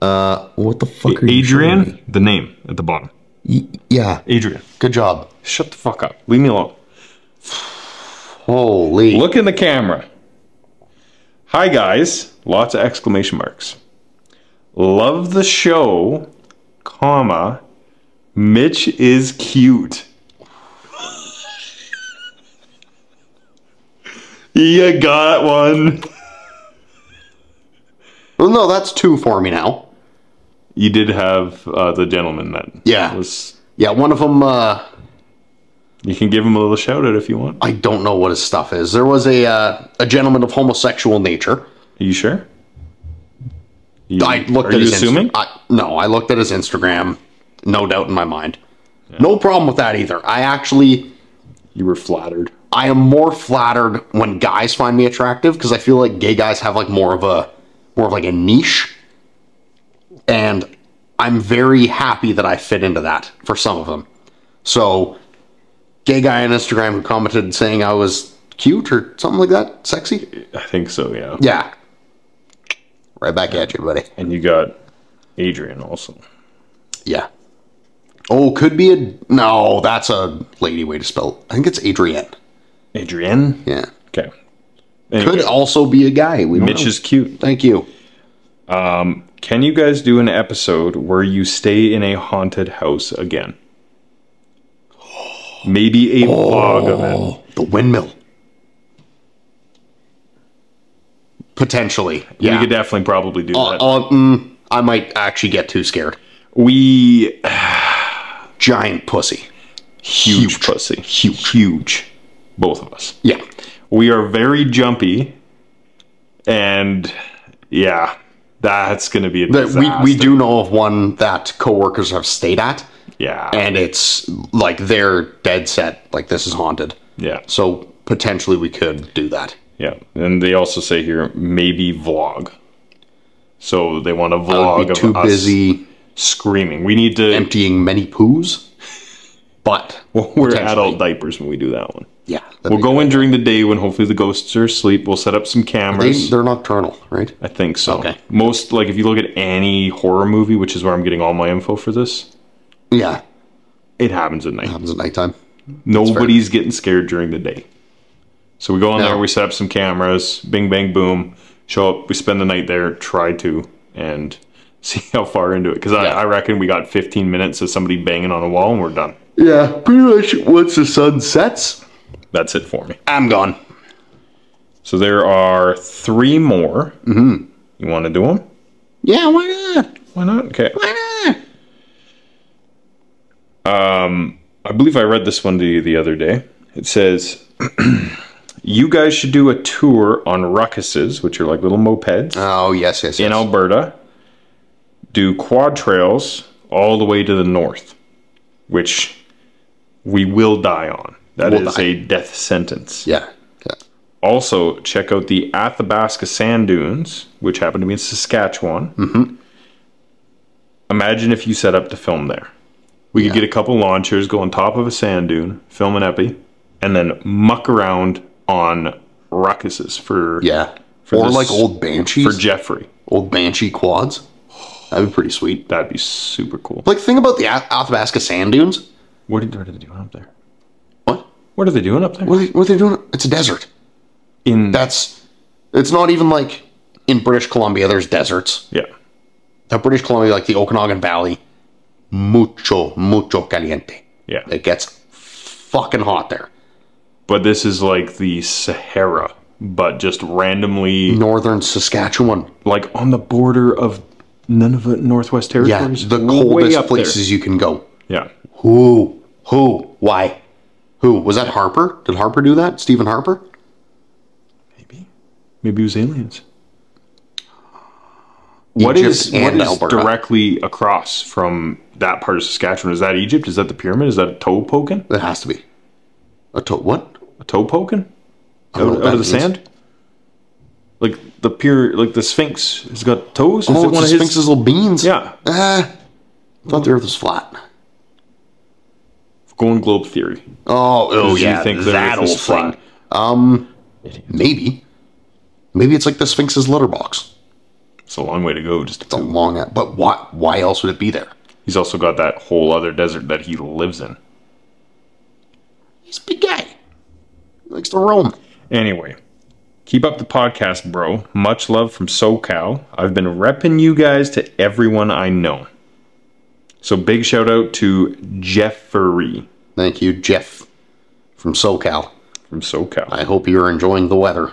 Uh, what the fuck Adrian? The name at the bottom. Yeah. Adrian. Good job. Shut the fuck up. Leave me alone. Holy. Look in the camera. Hi, guys. Lots of exclamation marks. Love the show, comma, Mitch is cute. You got one. Well, no, that's two for me now. You did have uh, the gentleman that Yeah. was. Yeah, one of them. Uh, You can give him a little shout out if you want. I don't know what his stuff is. There was a uh, a gentleman of homosexual nature. Are you sure? You, I looked are at you his assuming? I, no, I looked at his Instagram. No doubt in my mind. No problem with that either. I actually, you were flattered. I am more flattered when guys find me attractive because I feel like gay guys have like more of a, more of like a niche, and I'm very happy that I fit into that for some of them. So, gay guy on Instagram who commented saying I was cute or something like that, sexy. I think so, yeah. Yeah. Right back at you, buddy. And you got Adrian also. Yeah. Oh, could be a no. That's a lady way to spell. I think it's Adrienne. Adrian? Yeah. Okay. Could also be a guy. We Mitch know. is cute. Thank you. Can you guys do an episode where you stay in a haunted house again? Maybe a vlog of it. Oh, the windmill. Potentially. Yeah. We could definitely probably do Uh, that. uh, mm, I might actually get too scared. we Giant pussy. huge, Huge. pussy, huge, huge, both of us. Yeah. We are very jumpy, and yeah, that's gonna be a disaster. we, we do know of one that coworkers have stayed at, yeah, and it's like they're dead set, like this is haunted. yeah, So potentially we could do that. yeah. And they also say here maybe vlog. So they want a vlog of too us busy screaming. We need to. emptying many poos. But Well, we're adult diapers when we do that one. Yeah, We'll go in during the day when hopefully the ghosts are asleep. We'll set up some cameras. they're nocturnal, right? I think so. Okay. Most like if you look at any horror movie, which is where I'm getting all my info for this, Yeah, it happens at night. happens at nighttime. Nobody's getting scared during the day. So we go in No. there, we set up some cameras, bing bang boom, show up, we spend the night there, try to, and see how far into it. Because Yeah. I, I reckon we got 15 minutes of somebody banging on a wall and we're done. Yeah, pretty much once the sun sets, That's it for me. I'm gone. So there are three more. Mm-hmm. You want to do them? Yeah, why not? Why not? Okay. Why not? I believe I read this one to you the other day. It says, You guys should do a tour on ruckuses, which are like little mopeds Oh yes, yes, yes. in Alberta. Do quad trails all the way to the north, which we will die on. That is We'll die. a death sentence. yeah, yeah. Also, check out the Athabasca Sand Dunes, which happen to be in Saskatchewan. Mm-hmm. imagine if you set up to film there. We could Yeah. get a couple launchers, go on top of a sand dune, film an epi, and then muck around on ruckuses for Yeah. or this- like old banshees, for Jeffrey. old banshee quads. That'd be pretty sweet. That'd be super cool. Like, think about the Athabasca sand dunes. What are, what are they doing up there? What? Are they doing up there? What are they, what are they doing? It's a desert. In That's. It's not even like in British Columbia. There's deserts. yeah, Now, British Columbia, like the Okanagan Valley, mucho mucho caliente. yeah. It gets fucking hot there. But this is like the Sahara, but just randomly Northern Saskatchewan. like on the border of Nunavut, Northwest Territories. Yeah, the coldest up there. places you can go. Yeah, Who? Who? Why? Who? Was that Harper? Did Harper do that? Stephen Harper? maybe, maybe it was aliens. What Egypt is what is Alberta. directly across from that part of Saskatchewan? Is that Egypt? Is that the pyramid? Is that a toe poking? It has to be. A to- what? A toe poking I don't know out, out of the means. sand? Like the pure, like the Sphinx has got toes. Is Oh, it it's one the of his? Sphinx's little beans. Yeah, Ah, I thought the Earth was flat. Golden Globe theory. Oh, oh yeah, think that old flat? thing. Um, maybe. Maybe it's like the Sphinx's letterbox. It's a long way to go. Just It's a long, but why? Why else would it be there? he's also got that whole other desert that he lives in. He's a big guy. He likes to roam. Anyway, keep up the podcast, bro. Much love from SoCal. I've been repping you guys to everyone I know. So big shout out to Jeffrey Thank you, Jeff from SoCal. from SoCal. I hope you're enjoying the weather,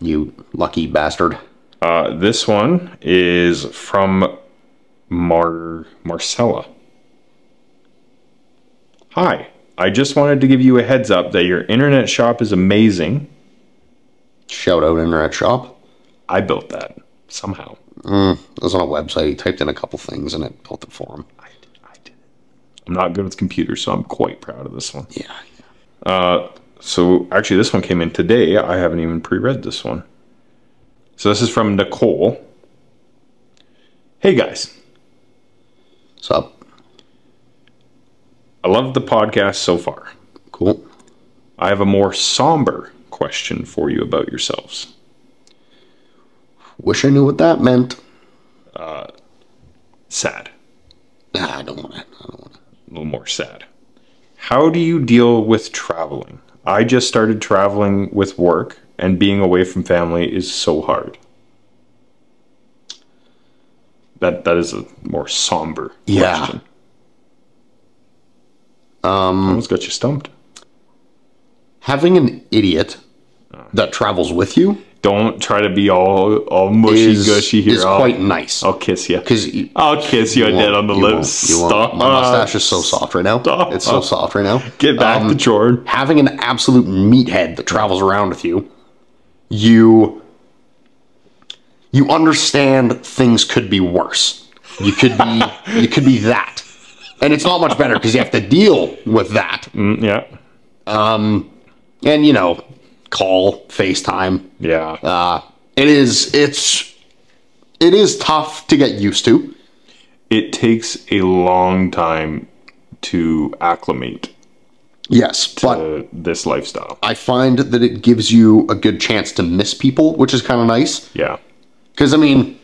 you lucky bastard. Uh, this one is from Mar Marcella. Hi, I just wanted to give you a heads up that your internet shop is amazing. Shout out internet shop. I built that somehow. It was on a website. He typed in a couple things and it built it for him. I did, I did it. I'm not good with computers, so I'm quite proud of this one. Yeah. So actually, this one came in today. I haven't even pre-read this one. So this is from Nicole. Hey guys, What's up? I love the podcast so far. Cool. I have a more somber question for you about yourselves. Wish I knew what that meant. Uh, Sad, Nah, I don't want to. I don't want to. a little more sad. How do you deal with traveling? I just started traveling with work, and being away from family is so hard. That that is a more somber Yeah. question. Um, almost got you stumped. Having an idiot that travels with you Don't try to be all all mushy is, gushy here. I'll, quite nice. I'll kiss you. Because I'll kiss you, dead on the lips. You. Stop. My mustache is so soft right now. Stop. It's so soft right now. Get back Um, to Jordan. having an absolute meathead that travels around with you, you you understand things could be worse. You could be you could be that. And it's not much better because you have to deal with that. Mm, yeah. Um, and you know, call, FaceTime. Yeah. Uh it is it's it is tough to get used to. it takes a long time to acclimate Yes, but this lifestyle. I find that it gives you a good chance to miss people, which is kind of nice. Yeah. Because I mean,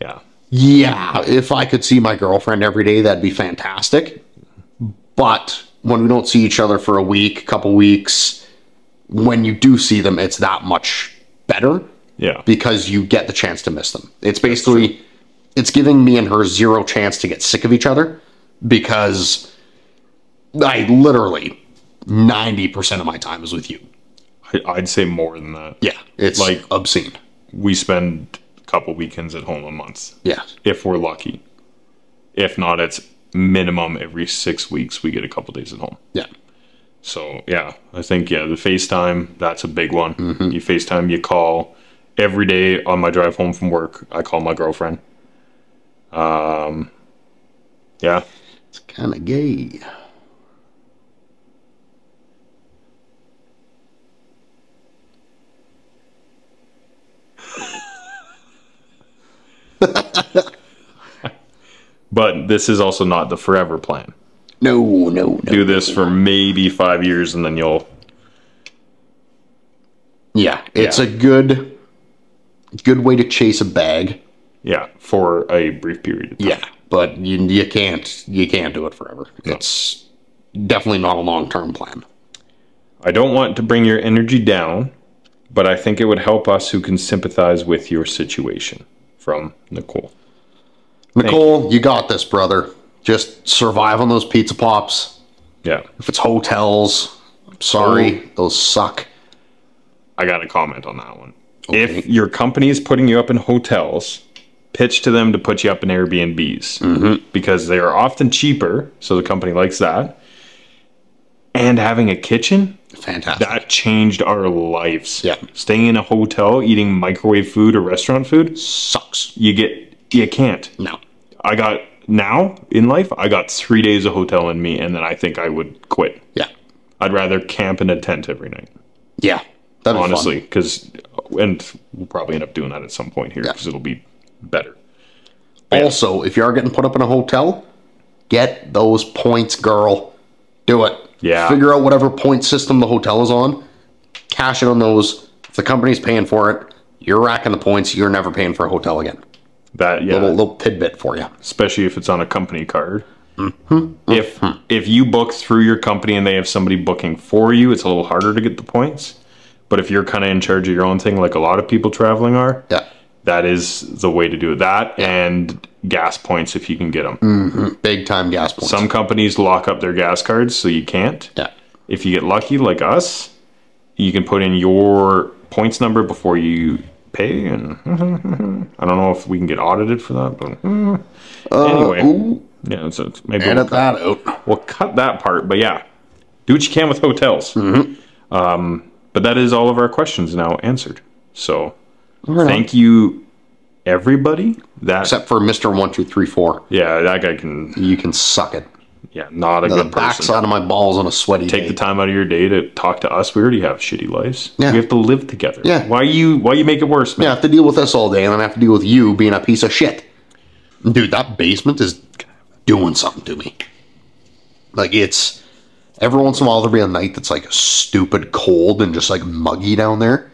Yeah. Yeah, if I could see my girlfriend every day, that'd be fantastic. But when we don't see each other for a week, couple weeks, when you do see them, it's that much better Yeah. because you get the chance to miss them. It's basically it's giving me and her zero chance to get sick of each other because I literally 90% of my time is with you. I'd say more than that. Yeah, it's Like- like obscene. We spend a couple weekends at home a month, Yeah. if we're lucky. If not, it's minimum every six weeks we get a couple days at home. Yeah. So yeah, I think yeah, the FaceTime that's a big one. You FaceTime, you call every day on my drive home from work. I call my girlfriend. Um, yeah, It's kind of gay. But this is also not the forever plan. No, no, no. Do this for maybe five years and then you'll. Yeah, it's Yeah. a good, good way to chase a bag. Yeah, for a brief period of time. Yeah, but you you can't you can't do it forever. It's definitely not a long term plan. I don't want to bring your energy down, but I think it would help us who can sympathize with your situation. From Nicole. Nicole, you. got this, brother. Just survive on those pizza pops. Yeah. If it's hotels, I'm sorry, those suck. I got a comment on that one. If your company is putting you up in hotels, pitch to them to put you up in Airbnbs mm-hmm. because they are often cheaper. So the company likes that. And having a kitchen, Fantastic. that changed our lives. Yeah. Staying in a hotel, eating microwave food or restaurant food, sucks. you get, you can't. No. I got, now in life, I got three days of hotel in me and then I think I would quit. Yeah. I'd rather camp in a tent every night Yeah. Honestly because and we'll probably end up doing that at some point here Yeah. because it'll be better Also, if you are getting put up in a hotel, get those points, girl. Do it. Yeah. Figure out whatever point system the hotel is on. Cash in on those. If the company's paying for it, you're racking the points. You're never paying for a hotel again. That yeah Little little tidbit for you. especially if it's on a company card Mm-hmm. if if you book through your company and they have somebody booking for you it's a little harder to get the points but if you're kind of in charge of your own thing like a lot of people traveling are Yeah. that is the way to do it that and gas points if you can get them Big time gas points. some companies lock up their gas cards so you can't yeah. if you get lucky like us you can put in your points number before you pay and i don't know if we can get audited for that but anyway Uh, Ooh, yeah so maybe we'll edit cut, that out. we'll cut that part but yeah do what you can with hotels Mm-hmm. um, but that is all of our questions now answered so Right thank you everybody that Except for Mister One Two Three Four, yeah that guy can you can suck it. Yeah not a The good person backside of my balls on a sweaty take day. the time out of your day to talk to us. We already have shitty lives. Yeah. We have to live together. Yeah. Why you why you make it worse, man? I have to deal with this all day, and then I have to deal with you being a piece of shit. Dude, that basement is doing something to me. Like it's every once in a while there'll be a night that's like stupid cold and just like muggy down there.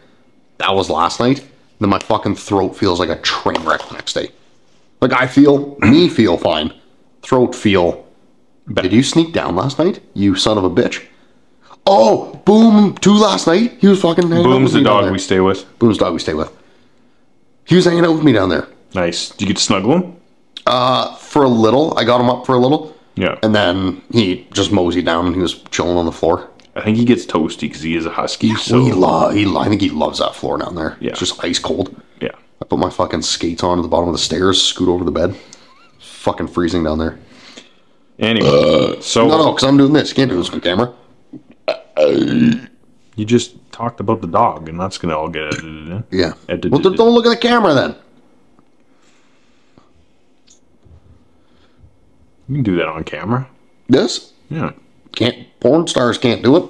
That was last night. Then my fucking throat feels like a train wreck the next day. Like I feel me feel fine. Throat feel. Did you sneak down last night? You son of a bitch. Oh, boom, two last night. He was fucking hanging out Boom's with the me down dog there. we stay with. Boom's dog we stay with. He was hanging out with me down there. Nice. Did you get to snuggle him? Uh, for a little. I got him up for a little. Yeah. And then he just moseyed down and he was chilling on the floor. I think he gets toasty because he is a husky. So he lo- he, lo- I think he loves that floor down there. Yeah. It's just ice cold. yeah. I put my fucking skates on at the bottom of the stairs, scoot over the bed. Fucking freezing down there. Anyway, uh, so No, no, because I'm doing this. You can't do this on camera. you just talked about the dog, and that's gonna all get edited in. Yeah. Edited. Well, don't look at the camera then. You can do that on camera. This? Yeah. Can't. Porn stars can't do it.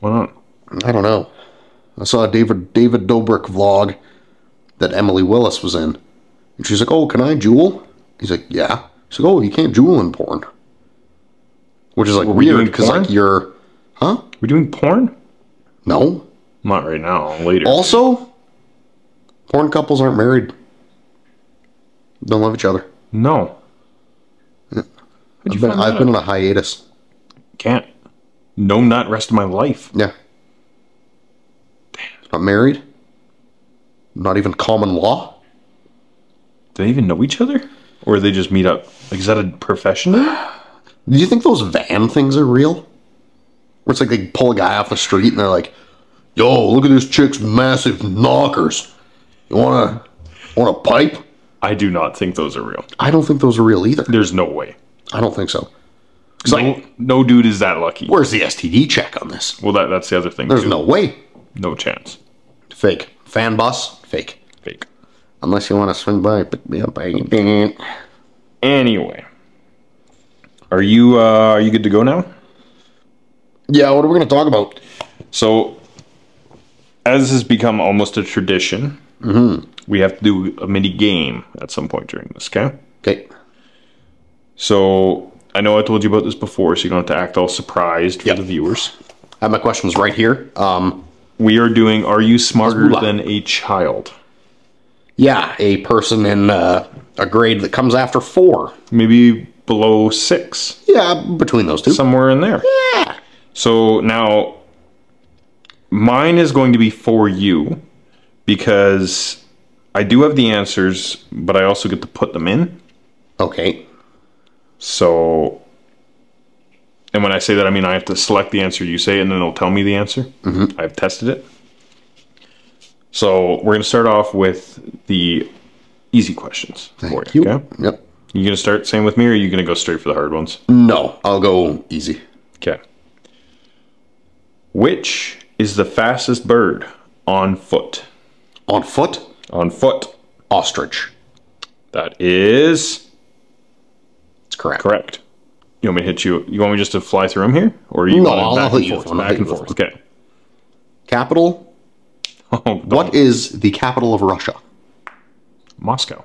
Why not? I don't know. I saw a David David Dobrik vlog that Emily Willis was in, and she's like, "Oh, can I Juul?" He's like, "Yeah." She's like, "Oh, you can't Juul in porn," which is like we weird doing because porn? like you're, huh? We're doing porn? No. Not right now. Later. Also, porn couples aren't married. Don't love each other. no. How'd you I've been, find I've that been out? on a hiatus. Can't. No nut rest of my life. Yeah. Not married. Not even common law. Do they even know each other? Or they just meet up? Like, is that a profession? Do you think those van things are real? Where it's like they pull a guy off the street and they're like, "Yo, look at this chick's massive knockers. You wanna want a pipe?" I do not think those are real. I don't think those are real either. There's no way. I don't think so. No, like, no dude is that lucky. where's the STD check on this? Well, that, that's the other thing. There's too. no way. no chance. Fake. Fan bus? Fake. Fake. Unless you want to swing by, pick me up, baby. Anyway, are you uh, are you good to go now? Yeah, what are we gonna talk about? So, as has become almost a tradition, we have to do a mini game at some point during this. Okay. Okay. So I know I told you about this before, so you don't have to act all surprised for Yep. the viewers. I have my questions right here. Um, We are doing Are You Smarter Than a Child? Yeah, a person in uh, a grade that comes after four. Maybe below six, Yeah, between those two. somewhere in there. yeah. So now mine is going to be for you because I do have the answers, but I also get to put them in. Okay. So, and when I say that, I mean I have to select the answer you say, and then it'll tell me the answer. Mm-hmm. I've tested it. So we're going to start off with the easy questions for Thank you. you. Okay, Yep. you going to start same with me, or are you going to go straight for the hard ones? No, I'll go easy. Okay. Which is the fastest bird on foot? On foot, On foot. ostrich. That is It's correct. correct. You want me to hit you? You want me just to fly through them here, or you No, want I'll back hit and you forth? I'll Back and forth. Okay. Capital. Oh. What is the capital of Russia? Moscow.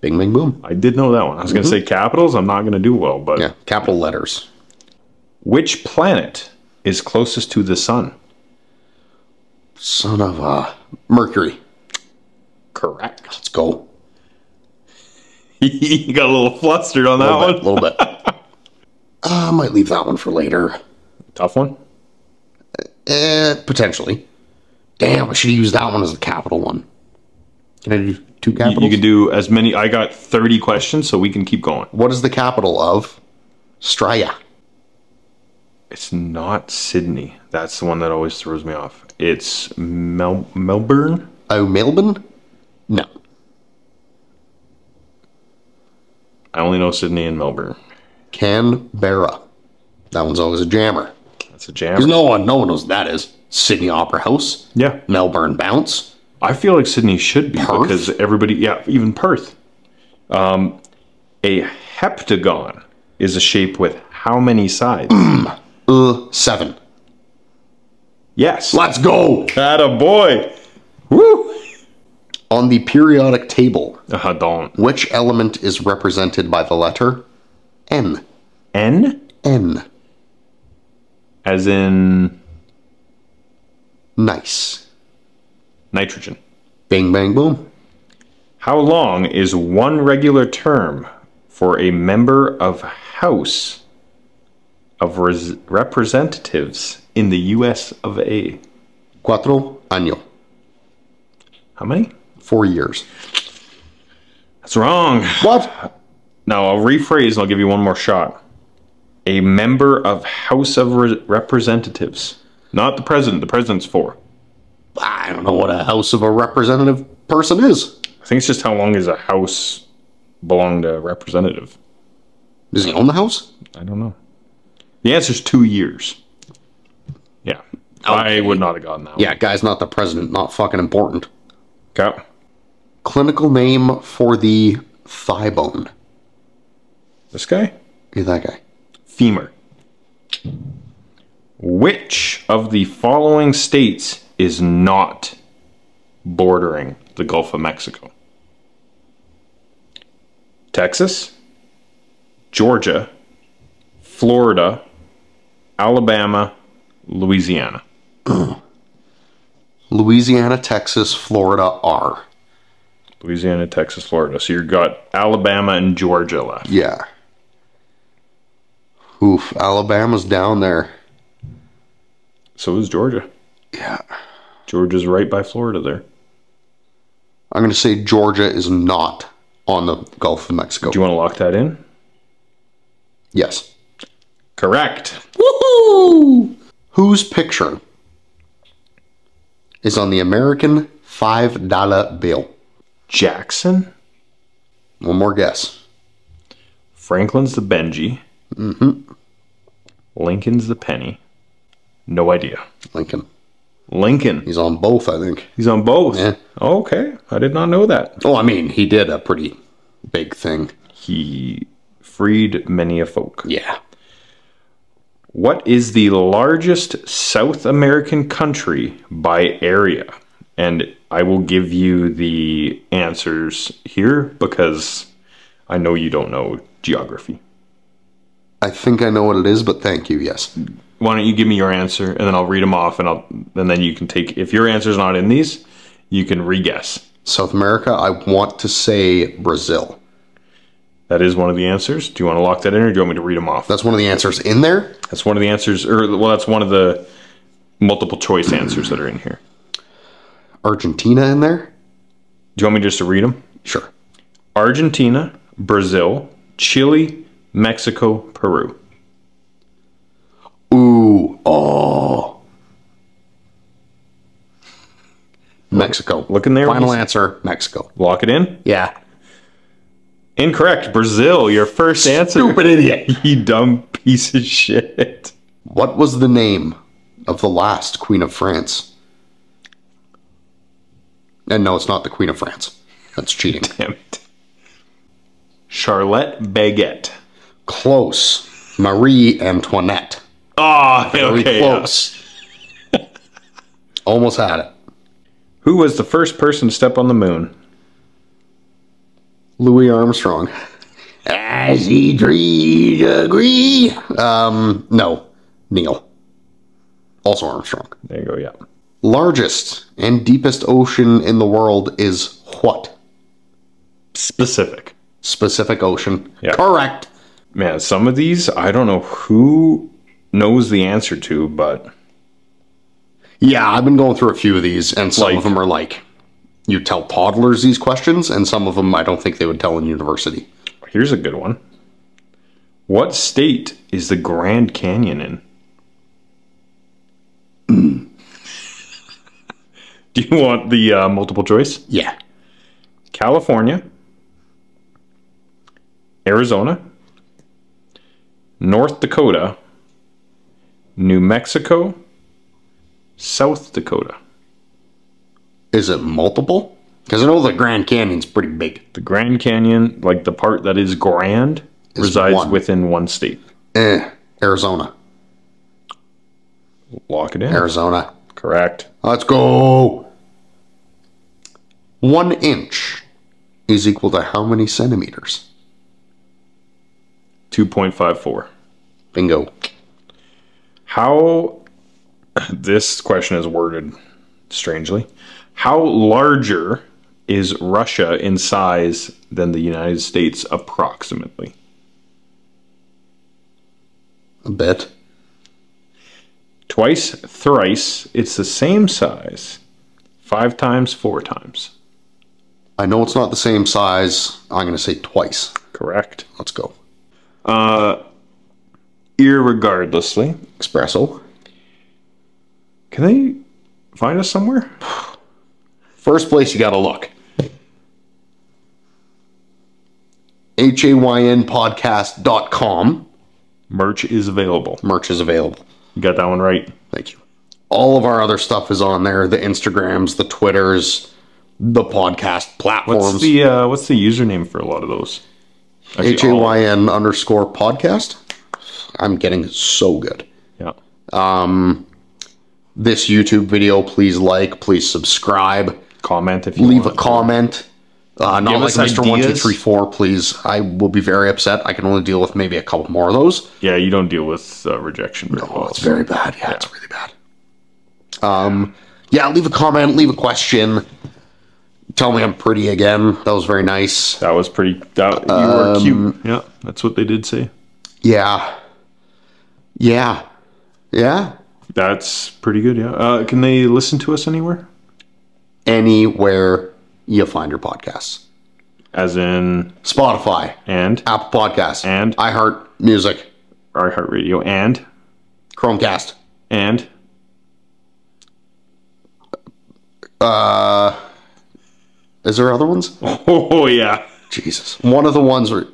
Bing, bing, boom. I did know that one. I was going to say capitals. I'm not going to do well, but Mm-hmm. Yeah, capital letters. which planet is closest to the sun? Son of a Mercury. Correct. Let's go. you got a little flustered on A that little one. bit. little bit. Uh, I might leave that one for later. Tough one. Eh, potentially. Damn, I should have used that one as the capital one. Can I do two You, capitals? you can do as many. I got 30 questions, so we can keep going. what is the capital of Straya? It's not Sydney. That's the one that always throws me off. It's Mel- Melbourne. Oh, Melbourne? No. I only know Sydney and Melbourne. Canberra. That one's always a jammer. That's a jam. Because no one, no one knows what that is. Sydney Opera House, Yeah, Melbourne Bounce. I feel like Sydney should be Perth? because everybody. Yeah, even Perth. Um, a heptagon is a shape with how many sides? Uh, seven. yes. Let's go! That a boy. Woo. On the periodic table, Uh, don't. which element is represented by the letter N? N N. as in Nice. nitrogen. Bing, bang, boom. How long is one regular term for a member of House of Res- Representatives in the U.S. of A? Cuatro año. How many? Four years. That's wrong. What? Now I'll rephrase and I'll give you one more shot. A member of House of Re- Representatives, not the president. The president's four. I don't know what a House of a Representative person is. I think it's just how long does a house belong to a representative. Does he own the house? I don't know. The answer's two years. Yeah, I would not have gotten that. Yeah, guy's not the president, not fucking important. Okay. Clinical name for the thigh bone. This guy. You're that guy. Femur. Which of the following states is not bordering the Gulf of Mexico? Texas, Georgia, Florida, Alabama, Louisiana. Louisiana, Texas, Florida are. Louisiana, Texas, Florida. So you've got Alabama and Georgia left. Yeah. Oof, Alabama's down there. So is Georgia. Yeah. Georgia's right by Florida there. I'm going to say Georgia is not on the Gulf of Mexico. Do you want to lock that in? yes. Correct. Woohoo! Whose picture is on the American $5 bill? Jackson. One more guess. Franklin's the Benji. Mm-hmm. Lincoln's the penny. No idea. Lincoln. Lincoln. He's on both, I think. He's on both. Yeah. Okay. I did not know that. Oh, I mean, he did a pretty big thing. He freed many a folk. Yeah. What is the largest South American country by area? And I will give you the answers here because I know you don't know geography. I think I know what it is, but thank you. Yes. Why don't you give me your answer and then I'll read them off and I'll and then you can take if your answer's not in these, you can re-guess. South America, I want to say Brazil. That is one of the answers. Do you want to lock that in or do you want me to read them off? That's one of the answers in there. That's one of the answers or well that's one of the multiple choice answers that are in here. Argentina in there? Do you want me just to read them? Sure. Argentina, Brazil, Chile, Mexico, Peru. Ooh, oh. Mexico. Look in there. Final answer, Mexico. Lock it in. Yeah. Incorrect. Brazil, your first answer. Stupid idiot. you dumb piece of shit. What was the name of the last Queen of France? And no, it's not the Queen of France. That's cheating. Damn it. Charlotte Baguette. Close. Marie Antoinette. Oh, Very okay. yeah. close. Almost had it. Who was the first person to step on the moon? Louis Armstrong. As he dreamed agree. Um, no. Neil. Also Armstrong. There you go. Yeah. Largest and deepest ocean in the world is what? Specific. Pacific Ocean. Yeah. Correct. Man, some of these I don't know who knows the answer to, but Yeah, I've been going through a few of these, and some Like- of them are like, you tell toddlers these questions, and some of them I don't think they would tell in university. here's a good one. What state is the Grand Canyon in? Do you want the uh, multiple choice? Yeah. California, Arizona, North Dakota, New Mexico, South Dakota. Is it multiple? Because I know the Grand Canyon's pretty big. The Grand Canyon, like the part that is grand, Is resides one. within one state. Eh, Arizona. Lock it in. Arizona. Correct. Let's go. One inch is equal to how many centimeters? 2.54. Bingo. How this question is worded strangely. How larger is Russia in size than the United States approximately? A bit. Twice, thrice, it's the same size. Five times, four times. I know it's not the same size. I'm going to say twice. Correct. Let's go. Uh, irregardlessly, Espresso. can they find us somewhere? First place you got to look. HAYNpodcast.com. Merch is available. Merch is available. You got that one right. Thank you. All of our other stuff is on there the Instagrams, the Twitters, the podcast platforms. What's the uh, what's the username for a lot of those? H A Y N underscore podcast. I'm getting so good. Yeah. Um, this YouTube video, please like, please subscribe, Comment if you leave a comment. Uh, not Give like Mr. One Two. Three please. I will be very upset. I can only deal with maybe a couple more of those. Yeah, you don't deal with uh, rejection very Oh, well. it's very bad. Yeah, it's really bad. Um, yeah, leave a comment, leave a question. Tell me I'm pretty again. That was very nice. That was pretty. That you were cute. Yeah, that's what they did say. Yeah. Yeah. Yeah. That's pretty good. Yeah. Uh, can they listen to us anywhere? Anywhere you find your podcasts. As in, Spotify, and Apple Podcasts, And? iHeart Music, iHeartRadio, and Chromecast. and Uh, is there other ones? oh yeah, Jesus. One of the ones where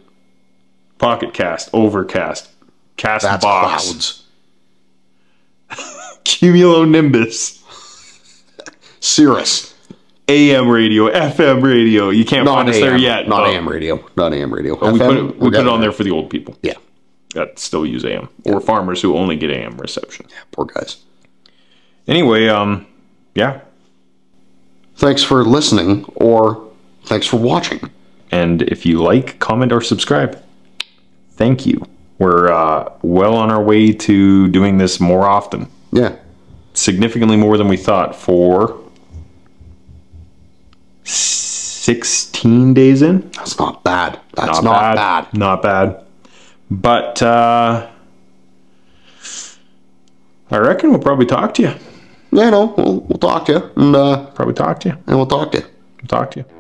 Pocket Cast, Overcast, Cast that's Box, clouds. Cumulonimbus, Cirrus. AM radio, FM radio. You can't Not find us AM. there yet. Not but- AM radio. Not AM radio. we put it, we put it on there. there for the old people Yeah. that still use AM or farmers who only get AM reception. Poor guys. Anyway, um, yeah. Thanks for listening or thanks for watching. And if you like, comment, or subscribe, thank you. we're uh, well on our way to doing this more often, Yeah. significantly more than we thought. For sixteen days in, That's not bad. That's not, bad. Not bad. But uh, I reckon we'll probably talk to you. Yeah, no, we'll, we'll talk to you. And, uh, Probably talk to you. and we'll talk to you. We'll talk to you.